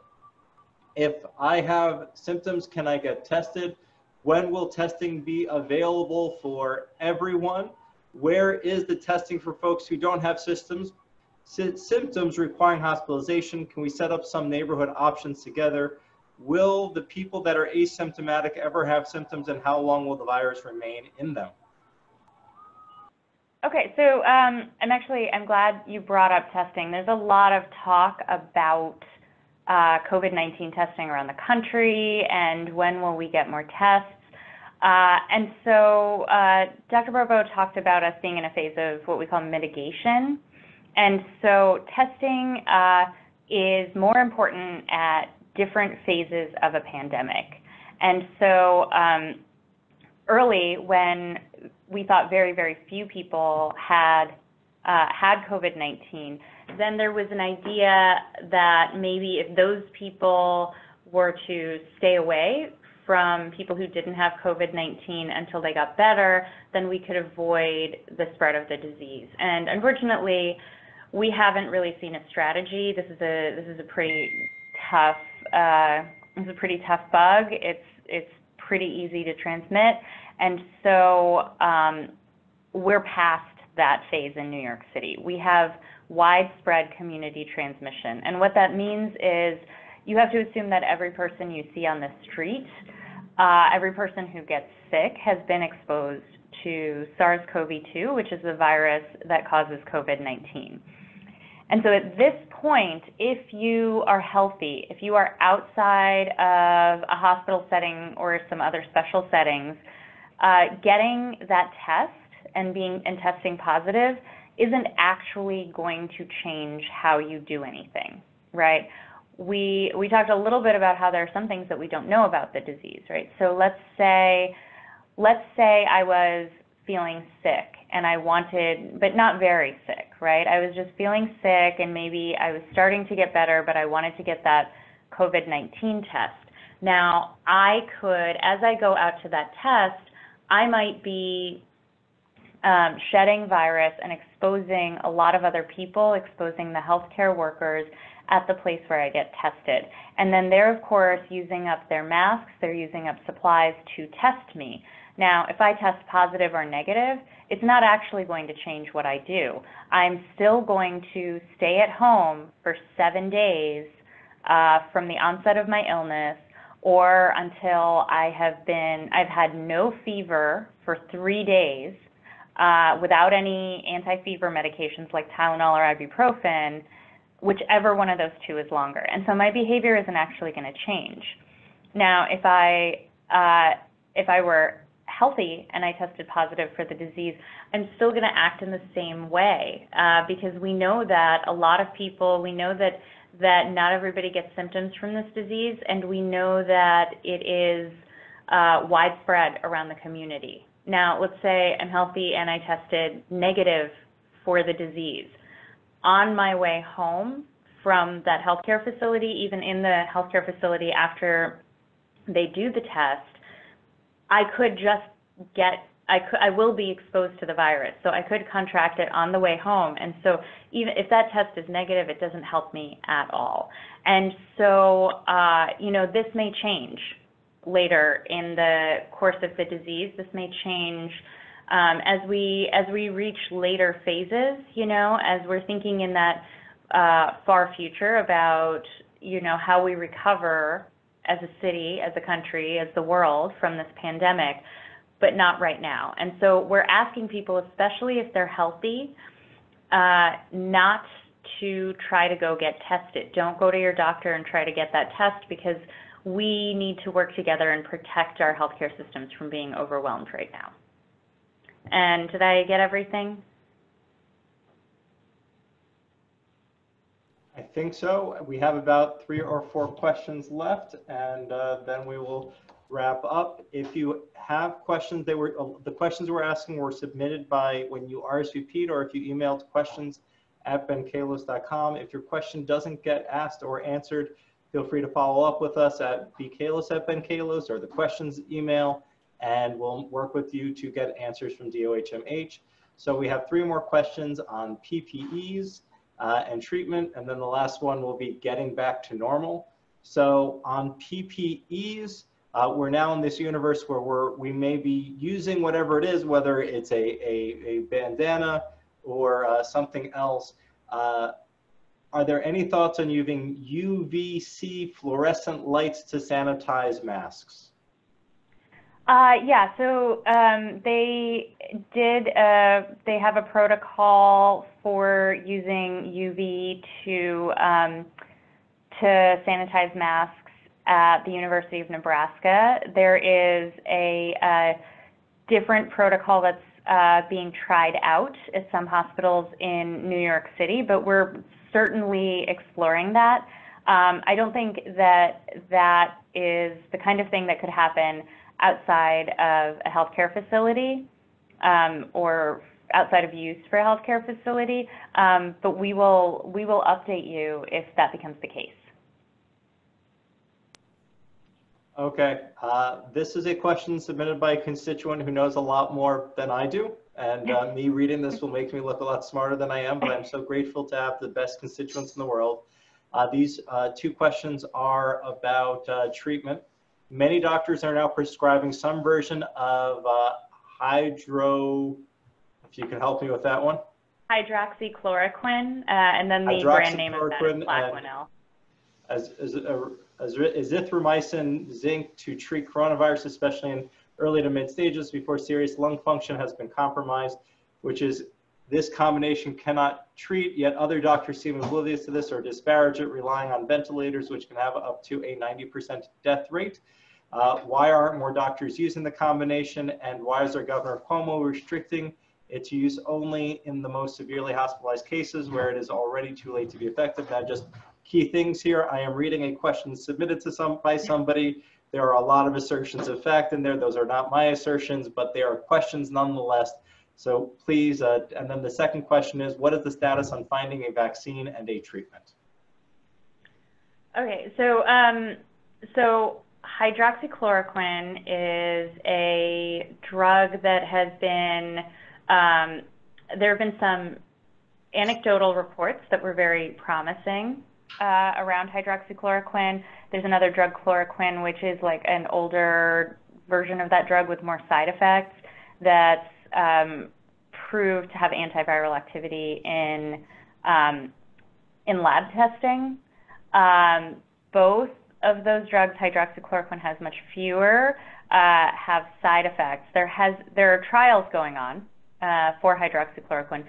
If I have symptoms, can I get tested? When will testing be available for everyone? Where is the testing for folks who don't have systems? Sy- Symptoms requiring hospitalization, can we set up some neighborhood options together? Will the people that are asymptomatic ever have symptoms and how long will the virus remain in them? Okay, so um, I'm actually I'm glad you brought up testing. There's a lot of talk about uh, COVID-19 testing around the country, and when will we get more tests? Uh, and so uh, Dr. Barbot talked about us being in a phase of what we call mitigation, and so testing uh, is more important at different phases of a pandemic. And so um, early when we thought very, very few people had uh, had COVID-19, then there was an idea that maybe if those people were to stay away from people who didn't have COVID-19 until they got better, then we could avoid the spread of the disease. And unfortunately, we haven't really seen a strategy. This is a this is a pretty tough uh, is a pretty tough bug. It's it's pretty easy to transmit, and so um, we're past that phase in New York City. We have widespread community transmission, and what that means is you have to assume that every person you see on the street, uh, every person who gets sick, has been exposed to SARS-CoV-2, which is the virus that causes COVID-19. And so at this point, if you are healthy, if you are outside of a hospital setting or some other special settings, uh, getting that test and being and testing positive isn't actually going to change how you do anything, right? We we talked a little bit about how there are some things that we don't know about the disease, right? So let's say let's say I was feeling sick and I wanted, but not very sick, right? I was just feeling sick and maybe I was starting to get better, but I wanted to get that COVID 19 test. Now, I could, as I go out to that test, I might be um, shedding virus and exposing a lot of other people, exposing the healthcare workers at the place where I get tested. And then they're, of course, using up their masks, they're using up supplies to test me. Now, if I test positive or negative, it's not actually going to change what I do. I'm still going to stay at home for seven days uh, from the onset of my illness or until I have been, I've had no fever for three days uh, without any anti-fever medications like Tylenol or ibuprofen. whichever one of those two is longer. And so my behavior isn't actually going to change. Now, if I uh, if I were healthy and I tested positive for the disease, I'm still going to act in the same way uh, because we know that a lot of people, we know that that not everybody gets symptoms from this disease, and we know that it is uh, widespread around the community. Now, let's say I'm healthy and I tested negative for the disease. On my way home from that healthcare facility, even in the healthcare facility after they do the test, I could just get I could I will be exposed to the virus. So I could contract it on the way home. And so even if that test is negative, it doesn't help me at all. And so uh, you know, this may change later in the course of the disease. This may change um, as we as we reach later phases, you know, as we're thinking in that uh, far future about you know how we recover as a city, as a country, as the world from this pandemic, but not right now. And so we're asking people, especially if they're healthy, uh, not to try to go get tested. Don't go to your doctor and try to get that test because we need to work together and protect our healthcare systems from being overwhelmed right now. And did I get everything? I think so. We have about three or four questions left, and uh, then we will wrap up. If you have questions, they were uh, the questions we're asking were submitted by when you RSVP'd or if you emailed questions at benkallos.com. If your question doesn't get asked or answered, feel free to follow up with us at bkallos at benkallos or the questions email, and we'll work with you to get answers from DOHMH. So we have three more questions on PPEs uh, and treatment, and then the last one will be getting back to normal. So on PPEs, uh, we're now in this universe where we're, we may be using whatever it is, whether it's a, a, a bandana or uh, something else. Uh, are there any thoughts on using UVC fluorescent lights to sanitize masks? Uh, yeah, so um, they did, uh, they have a protocol for using UV to, um, to sanitize masks at the University of Nebraska. There is a, a different protocol that's uh, being tried out at some hospitals in New York City, but we're certainly exploring that. Um, I don't think that that is the kind of thing that could happen outside of a healthcare facility um, or outside of use for a healthcare facility, um, but we will we will update you if that becomes the case. Okay, uh, this is a question submitted by a constituent who knows a lot more than I do. And uh, me reading this will make me look a lot smarter than I am, but I'm so grateful to have the best constituents in the world. Uh, these uh, two questions are about uh, treatment. Many doctors are now prescribing some version of uh, hydro, if you can help me with that one. Hydroxychloroquine, and then the brand name of that is Plaquenil. As, as, azithromycin zinc to treat coronavirus, especially in early to mid stages before serious lung function has been compromised, which is this combination cannot treat, yet other doctors seem oblivious to this or disparage it, relying on ventilators, which can have up to a 90% death rate. Uh, why aren't more doctors using the combination, and why is our Governor Cuomo restricting its use only in the most severely hospitalized cases where it is already too late to be effective? Now, just key things here. I am reading a question submitted to some by somebody. There are a lot of assertions of fact in there. Those are not my assertions, but they are questions nonetheless. So please, uh, and then the second question is, what is the status on finding a vaccine and a treatment? Okay, so um, so hydroxychloroquine is a drug that has been um, there have been some anecdotal reports that were very promising uh, around hydroxychloroquine. There's another drug, chloroquine, which is like an older version of that drug with more side effects that's um, proved to have antiviral activity in um, in lab testing. Um, both of those drugs, hydroxychloroquine has much fewer, uh, have side effects. There has there are trials going on uh, for hydroxychloroquine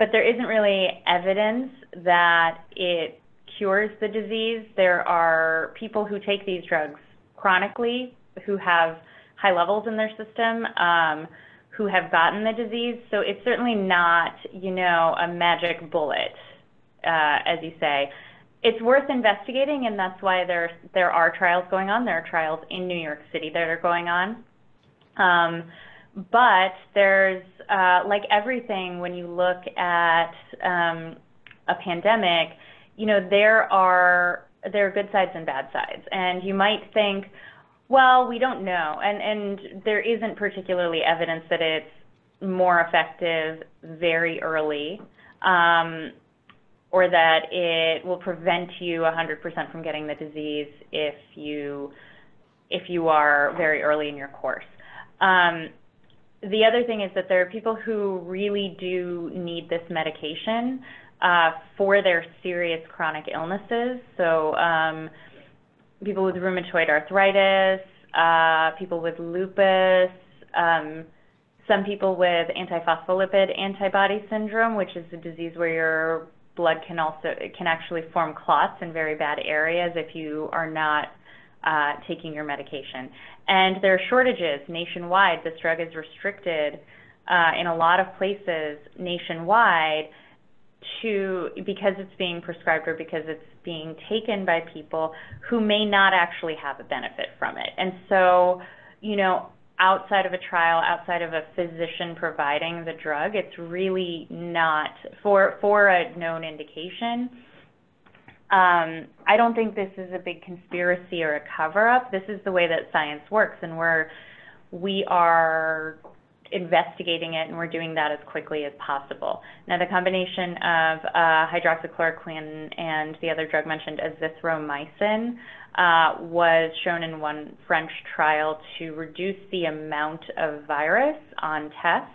but there isn't really evidence that it cures the disease. There are people who take these drugs chronically who have high levels in their system um, who have gotten the disease. So it's certainly not, you know, a magic bullet, uh, as you say. It's worth investigating, and that's why there there are trials going on. There are trials in New York City that are going on. Um, but there's, uh, like everything, when you look at um, a pandemic, you know, there are there are good sides and bad sides, and you might think, well, we don't know, and and there isn't particularly evidence that it's more effective very early, um, or that it will prevent you 100% from getting the disease if you if you are very early in your course. Um, the other thing is that there are people who really do need this medication uh, for their serious chronic illnesses. So um, people with rheumatoid arthritis, uh, people with lupus, um, some people with antiphospholipid antibody syndrome, which is a disease where your blood can also it can actually form clots in very bad areas if you are not uh, taking your medication. And there are shortages nationwide. This drug is restricted uh, in a lot of places nationwide to because it's being prescribed or because it's being taken by people who may not actually have a benefit from it. And so, you know, outside of a trial, outside of a physician providing the drug, it's really not for for a known indication. Um, I don't think this is a big conspiracy or a cover up. This is the way that science works, and we're we are investigating it, and we're doing that as quickly as possible. Now, the combination of uh, hydroxychloroquine and the other drug mentioned, azithromycin, uh, was shown in one French trial to reduce the amount of virus on tests.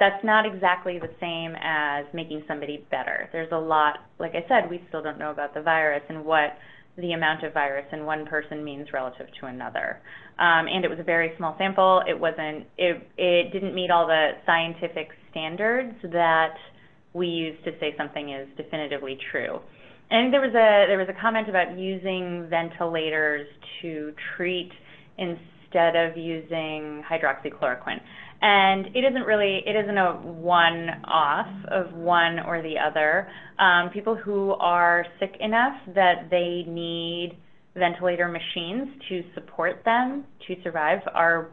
That's not exactly the same as making somebody better. There's a lot, like I said, we still don't know about the virus and what the amount of virus in one person means relative to another. Um, and it was a very small sample. It wasn't, it, it didn't meet all the scientific standards that we use to say something is definitively true. And there was a there was a comment about using ventilators to treat instead of using hydroxychloroquine. And it isn't really, it isn't a one-off of one or the other. Um, people who are sick enough that they need ventilator machines to support them to survive are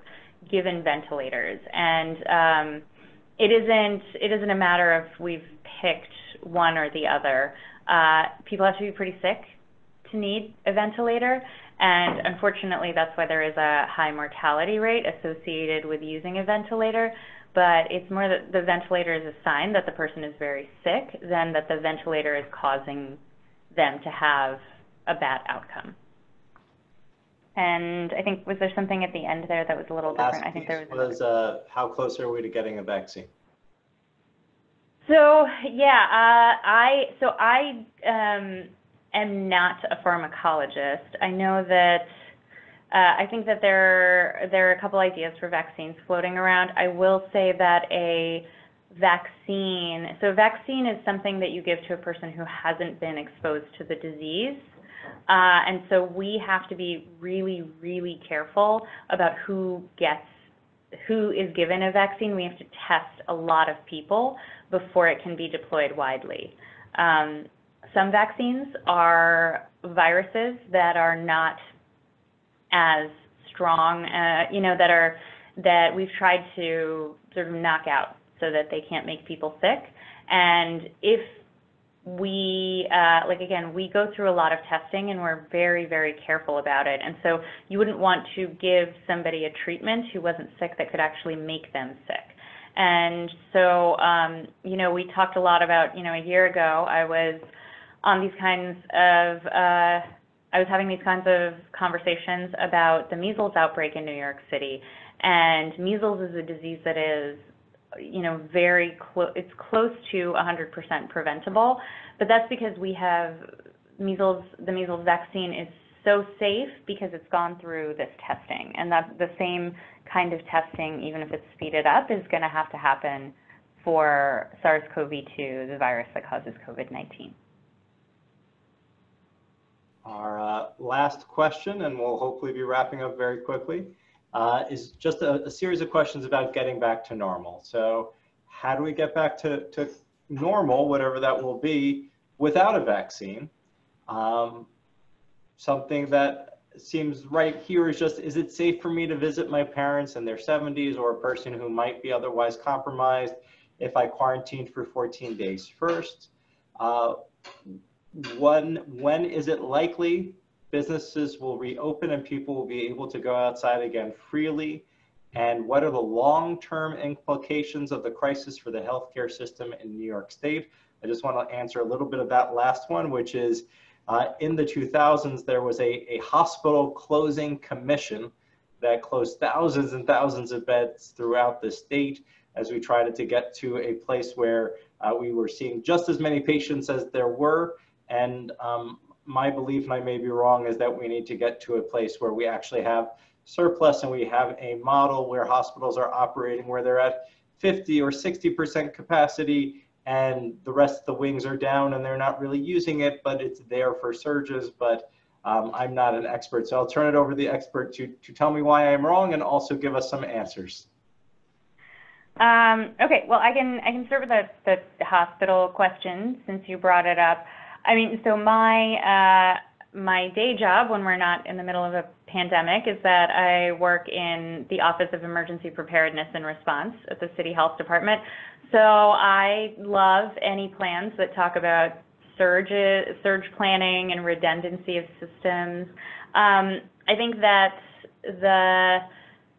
given ventilators. And um, it isn't, it isn't a matter of we've picked one or the other. Uh, people have to be pretty sick to need a ventilator. And unfortunately, that's why there is a high mortality rate associated with using a ventilator. But it's more that the ventilator is a sign that the person is very sick than that the ventilator is causing them to have a bad outcome. And I think, was there something at the end there that was a little different? I think there was. was uh, how close are we to getting a vaccine? So yeah, uh, I so I um, am not a pharmacologist. I know that uh, I think that there there are a couple ideas for vaccines floating around. I will say that a vaccine, so vaccine is something that you give to a person who hasn't been exposed to the disease. Uh, and so we have to be really, really careful about who gets, who is given a vaccine. We have to test a lot of people before it can be deployed widely. Um, some vaccines are viruses that are not as strong, uh, you know, that are that we've tried to sort of knock out so that they can't make people sick. And if we, uh, like again, we go through a lot of testing and we're very, very careful about it. And so you wouldn't want to give somebody a treatment who wasn't sick that could actually make them sick. And so, um, you know, we talked a lot about, you know, a year ago, I was on these kinds of, uh, I was having these kinds of conversations about the measles outbreak in New York City. And measles is a disease that is, you know, very close, it's close to 100% preventable. But that's because we have measles, the measles vaccine is so safe because it's gone through this testing. And that the same kind of testing, even if it's speeded up, is going to have to happen for SARS-CoV-2, the virus that causes COVID-19. Our uh, last question, and we'll hopefully be wrapping up very quickly, uh, is just a, a, series of questions about getting back to normal. So how do we get back to, to normal, whatever that will be, without a vaccine? Um, something that seems right here is just, is it safe for me to visit my parents in their 70s or a person who might be otherwise compromised if I quarantined for 14 days first? Uh, when, when is it likely businesses will reopen and people will be able to go outside again freely? And what are the long-term implications of the crisis for the healthcare system in New York State? I just want to answer a little bit of that last one, which is uh, in the 2000s, there was a, a hospital closing commission that closed thousands and thousands of beds throughout the state as we tried to get to a place where uh, we were seeing just as many patients as there were and um, my belief, and I may be wrong, is that we need to get to a place where we actually have surplus and we have a model where hospitals are operating where they're at 50 or 60% capacity and the rest of the wings are down and they're not really using it, but it's there for surges. But um, I'm not an expert. So I'll turn it over to the expert to, to tell me why I'm wrong and also give us some answers. Um, okay, well, I can I can start with the, the hospital question since you brought it up. I mean, so my uh, my day job when we're not in the middle of a pandemic is that I work in the Office of Emergency Preparedness and Response at the City Health Department. So I love any plans that talk about surge surge planning and redundancy of systems. Um, I think that the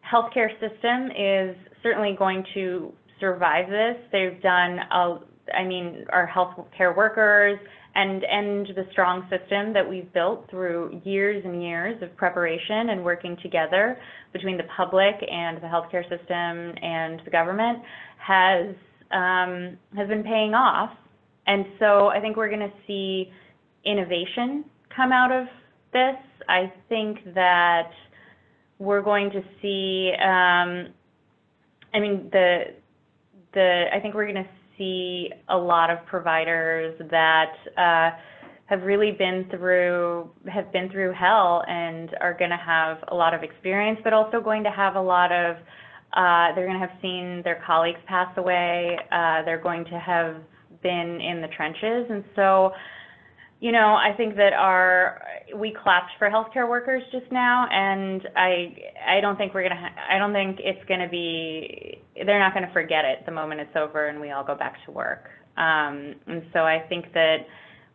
healthcare system is certainly going to survive this. They've done, a, I mean, our healthcare workers and and the strong system that we've built through years and years of preparation and working together between the public and the healthcare system and the government has um, has been paying off. And so I think we're going to see innovation come out of this. I think that we're going to see. Um, I mean the the I think we're going to see a lot of providers that uh, have really been through have been through hell and are going to have a lot of experience, but also going to have a lot of uh, they're going to have seen their colleagues pass away. Uh, they're going to have been in the trenches, and so you know, I think that our we clapped for healthcare workers just now, and I I don't think we're gonna I don't think it's gonna be they're not gonna forget it the moment it's over and we all go back to work. Um, and so I think that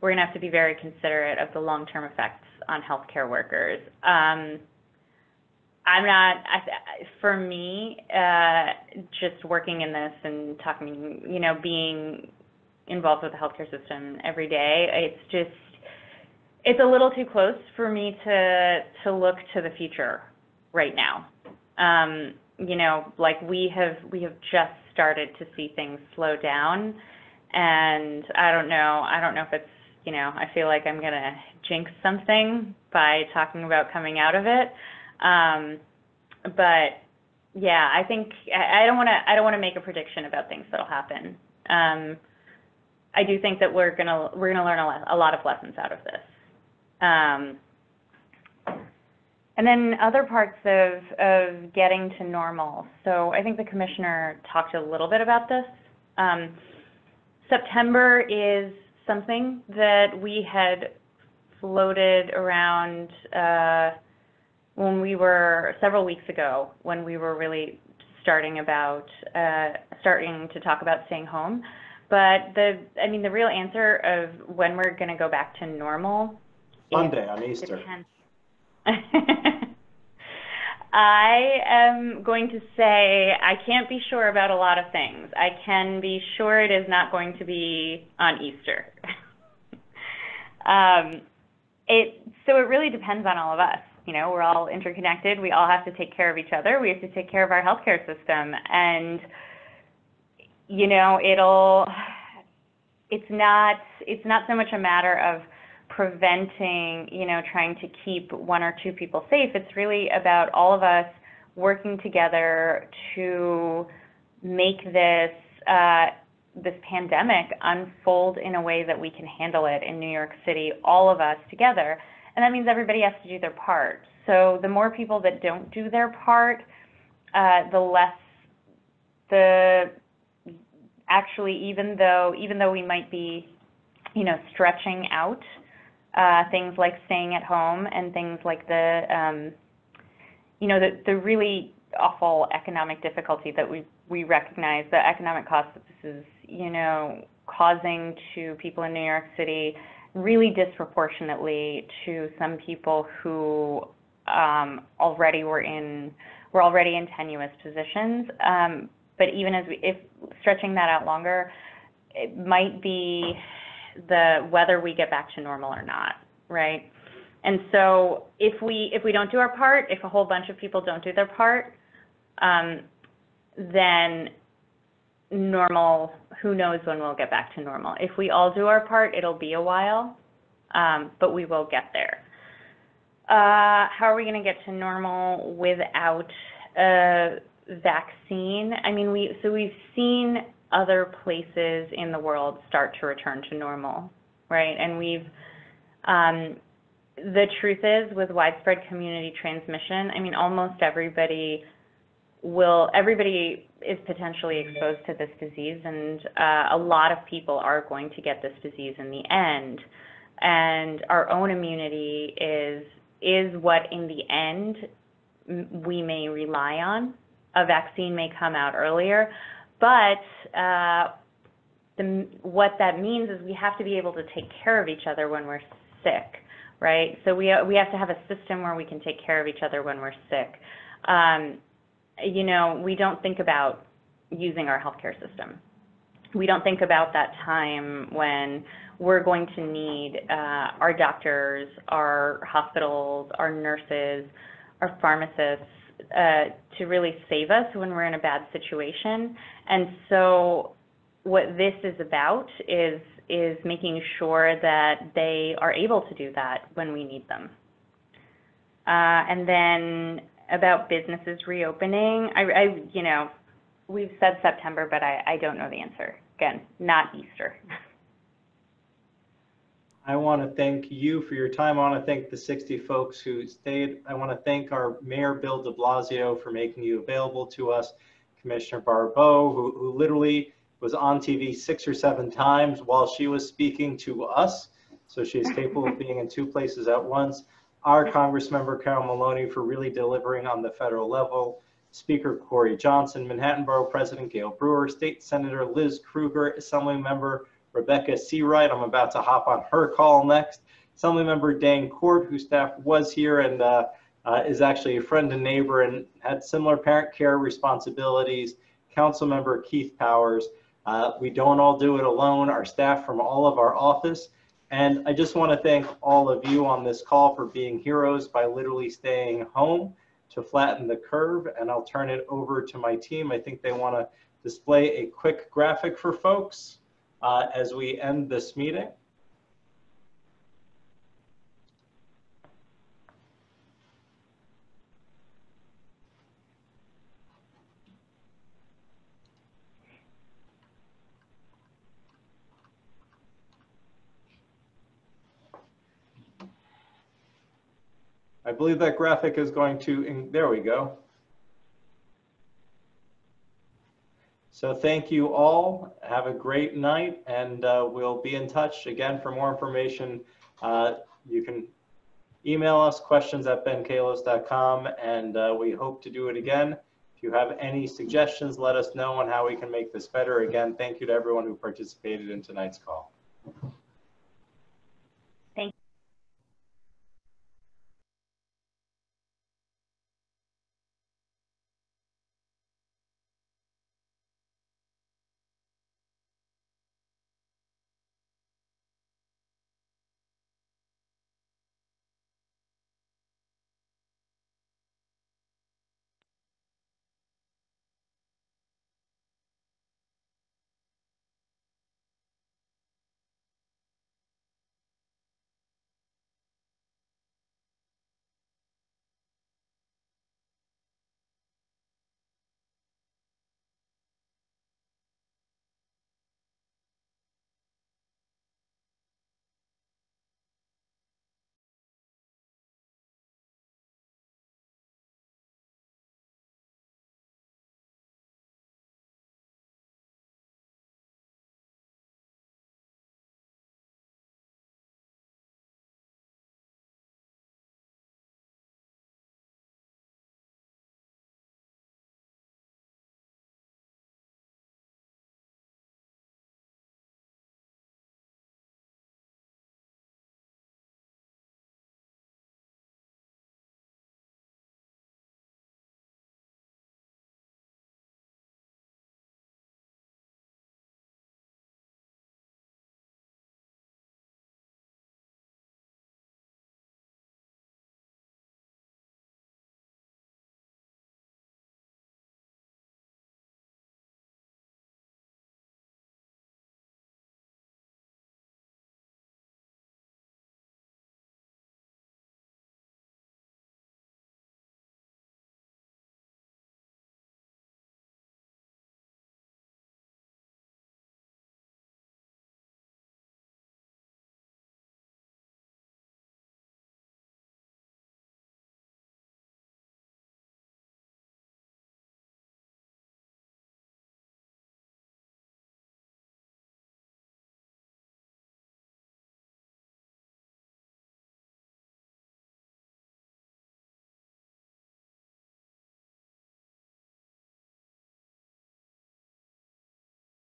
we're gonna have to be very considerate of the long-term effects on healthcare workers. Um, I'm not, I, for me, uh, just working in this and talking, you know, being involved with the healthcare system every day. It's just it's a little too close for me to to look to the future right now. Um, you know, like we have we have just started to see things slow down, and I don't know. I don't know if it's you know. I feel like I'm gonna jinx something by talking about coming out of it. Um, but yeah, I think I, don't want to. I don't want to make a prediction about things that'll happen. Um, I do think that we're gonna we're gonna learn a lot, a lot of lessons out of this. Um, and then other parts of, of getting to normal. So I think the commissioner talked a little bit about this. Um, September is something that we had floated around uh, when we were several weeks ago when we were really starting about uh, starting to talk about staying home. But the, I mean, the real answer of when we're going to go back to normal Monday on Easter. I am going to say I can't be sure about a lot of things. I can be sure it is not going to be on Easter. um, it so it really depends on all of us. You know, we're all interconnected. We all have to take care of each other. We have to take care of our healthcare system, and you know, it'll. It's not. It's not so much a matter of preventing, you know, trying to keep one or two people safe. It's really about all of us working together to make this uh, this pandemic unfold in a way that we can handle it in New York City, all of us together. And that means everybody has to do their part. So the more people that don't do their part, uh, the less the actually even though even though we might be you know stretching out uh, things like staying at home and things like the um, you know the the really awful economic difficulty that we we recognize the economic cost that this is you know causing to people in New York City really disproportionately to some people who um, already were in were already in tenuous positions. Um, but even as we, if stretching that out longer, it might be the whether we get back to normal or not, right? And so if we if we don't do our part, if a whole bunch of people don't do their part, um, then normal, who knows when we'll get back to normal. If we all do our part, it'll be a while, um, but we will get there. Uh, how are we going to get to normal without a vaccine? I mean, we so we've seen other places in the world start to return to normal, right? And we've um, the truth is, with widespread community transmission, I mean, almost everybody will everybody is potentially exposed to this disease, and uh, a lot of people are going to get this disease in the end. And our own immunity is is what, in the end, we may rely on. A vaccine may come out earlier, but uh, the, what that means is we have to be able to take care of each other when we're sick, right? So we we have to have a system where we can take care of each other when we're sick. Um, you know, we don't think about using our healthcare system. We don't think about that time when we're going to need uh, our doctors, our hospitals, our nurses, our pharmacists to really save us when we're in a bad situation. And so what this is about is is making sure that they are able to do that when we need them. Uh, and then about businesses reopening, I, I, you know, we've said September, but I, I don't know the answer. Again, not Easter. I want to thank you for your time. I want to thank the 60 folks who stayed. I want to thank our Mayor Bill de Blasio for making you available to us, Commissioner Barbot, who, who literally was on TV six or seven times while she was speaking to us. So she's capable of being in two places at once. Our Congressmember Carol Maloney for really delivering on the federal level. Speaker Corey Johnson, Manhattan Borough President Gale Brewer, State Senator Liz Krueger, Assembly Member Rebecca Seawright. I'm about to hop on her call next. Assemblymember Dan Quart, whose staff was here and uh, uh, is actually a friend and neighbor and had similar parent care responsibilities. Councilmember Keith Powers. Uh, we don't all do it alone, our staff from all of our office. And I just want to thank all of you on this call for being heroes by literally staying home to flatten the curve. And I'll turn it over to my team. I think they want to display a quick graphic for folks uh, as we end this meeting. I believe that graphic is going to, there we go. So thank you all. Have a great night and uh, we'll be in touch again for more information. Uh, you can email us questions at benkallos.com and uh, we hope to do it again. If you have any suggestions, let us know on how we can make this better. Again, thank you to everyone who participated in tonight's call.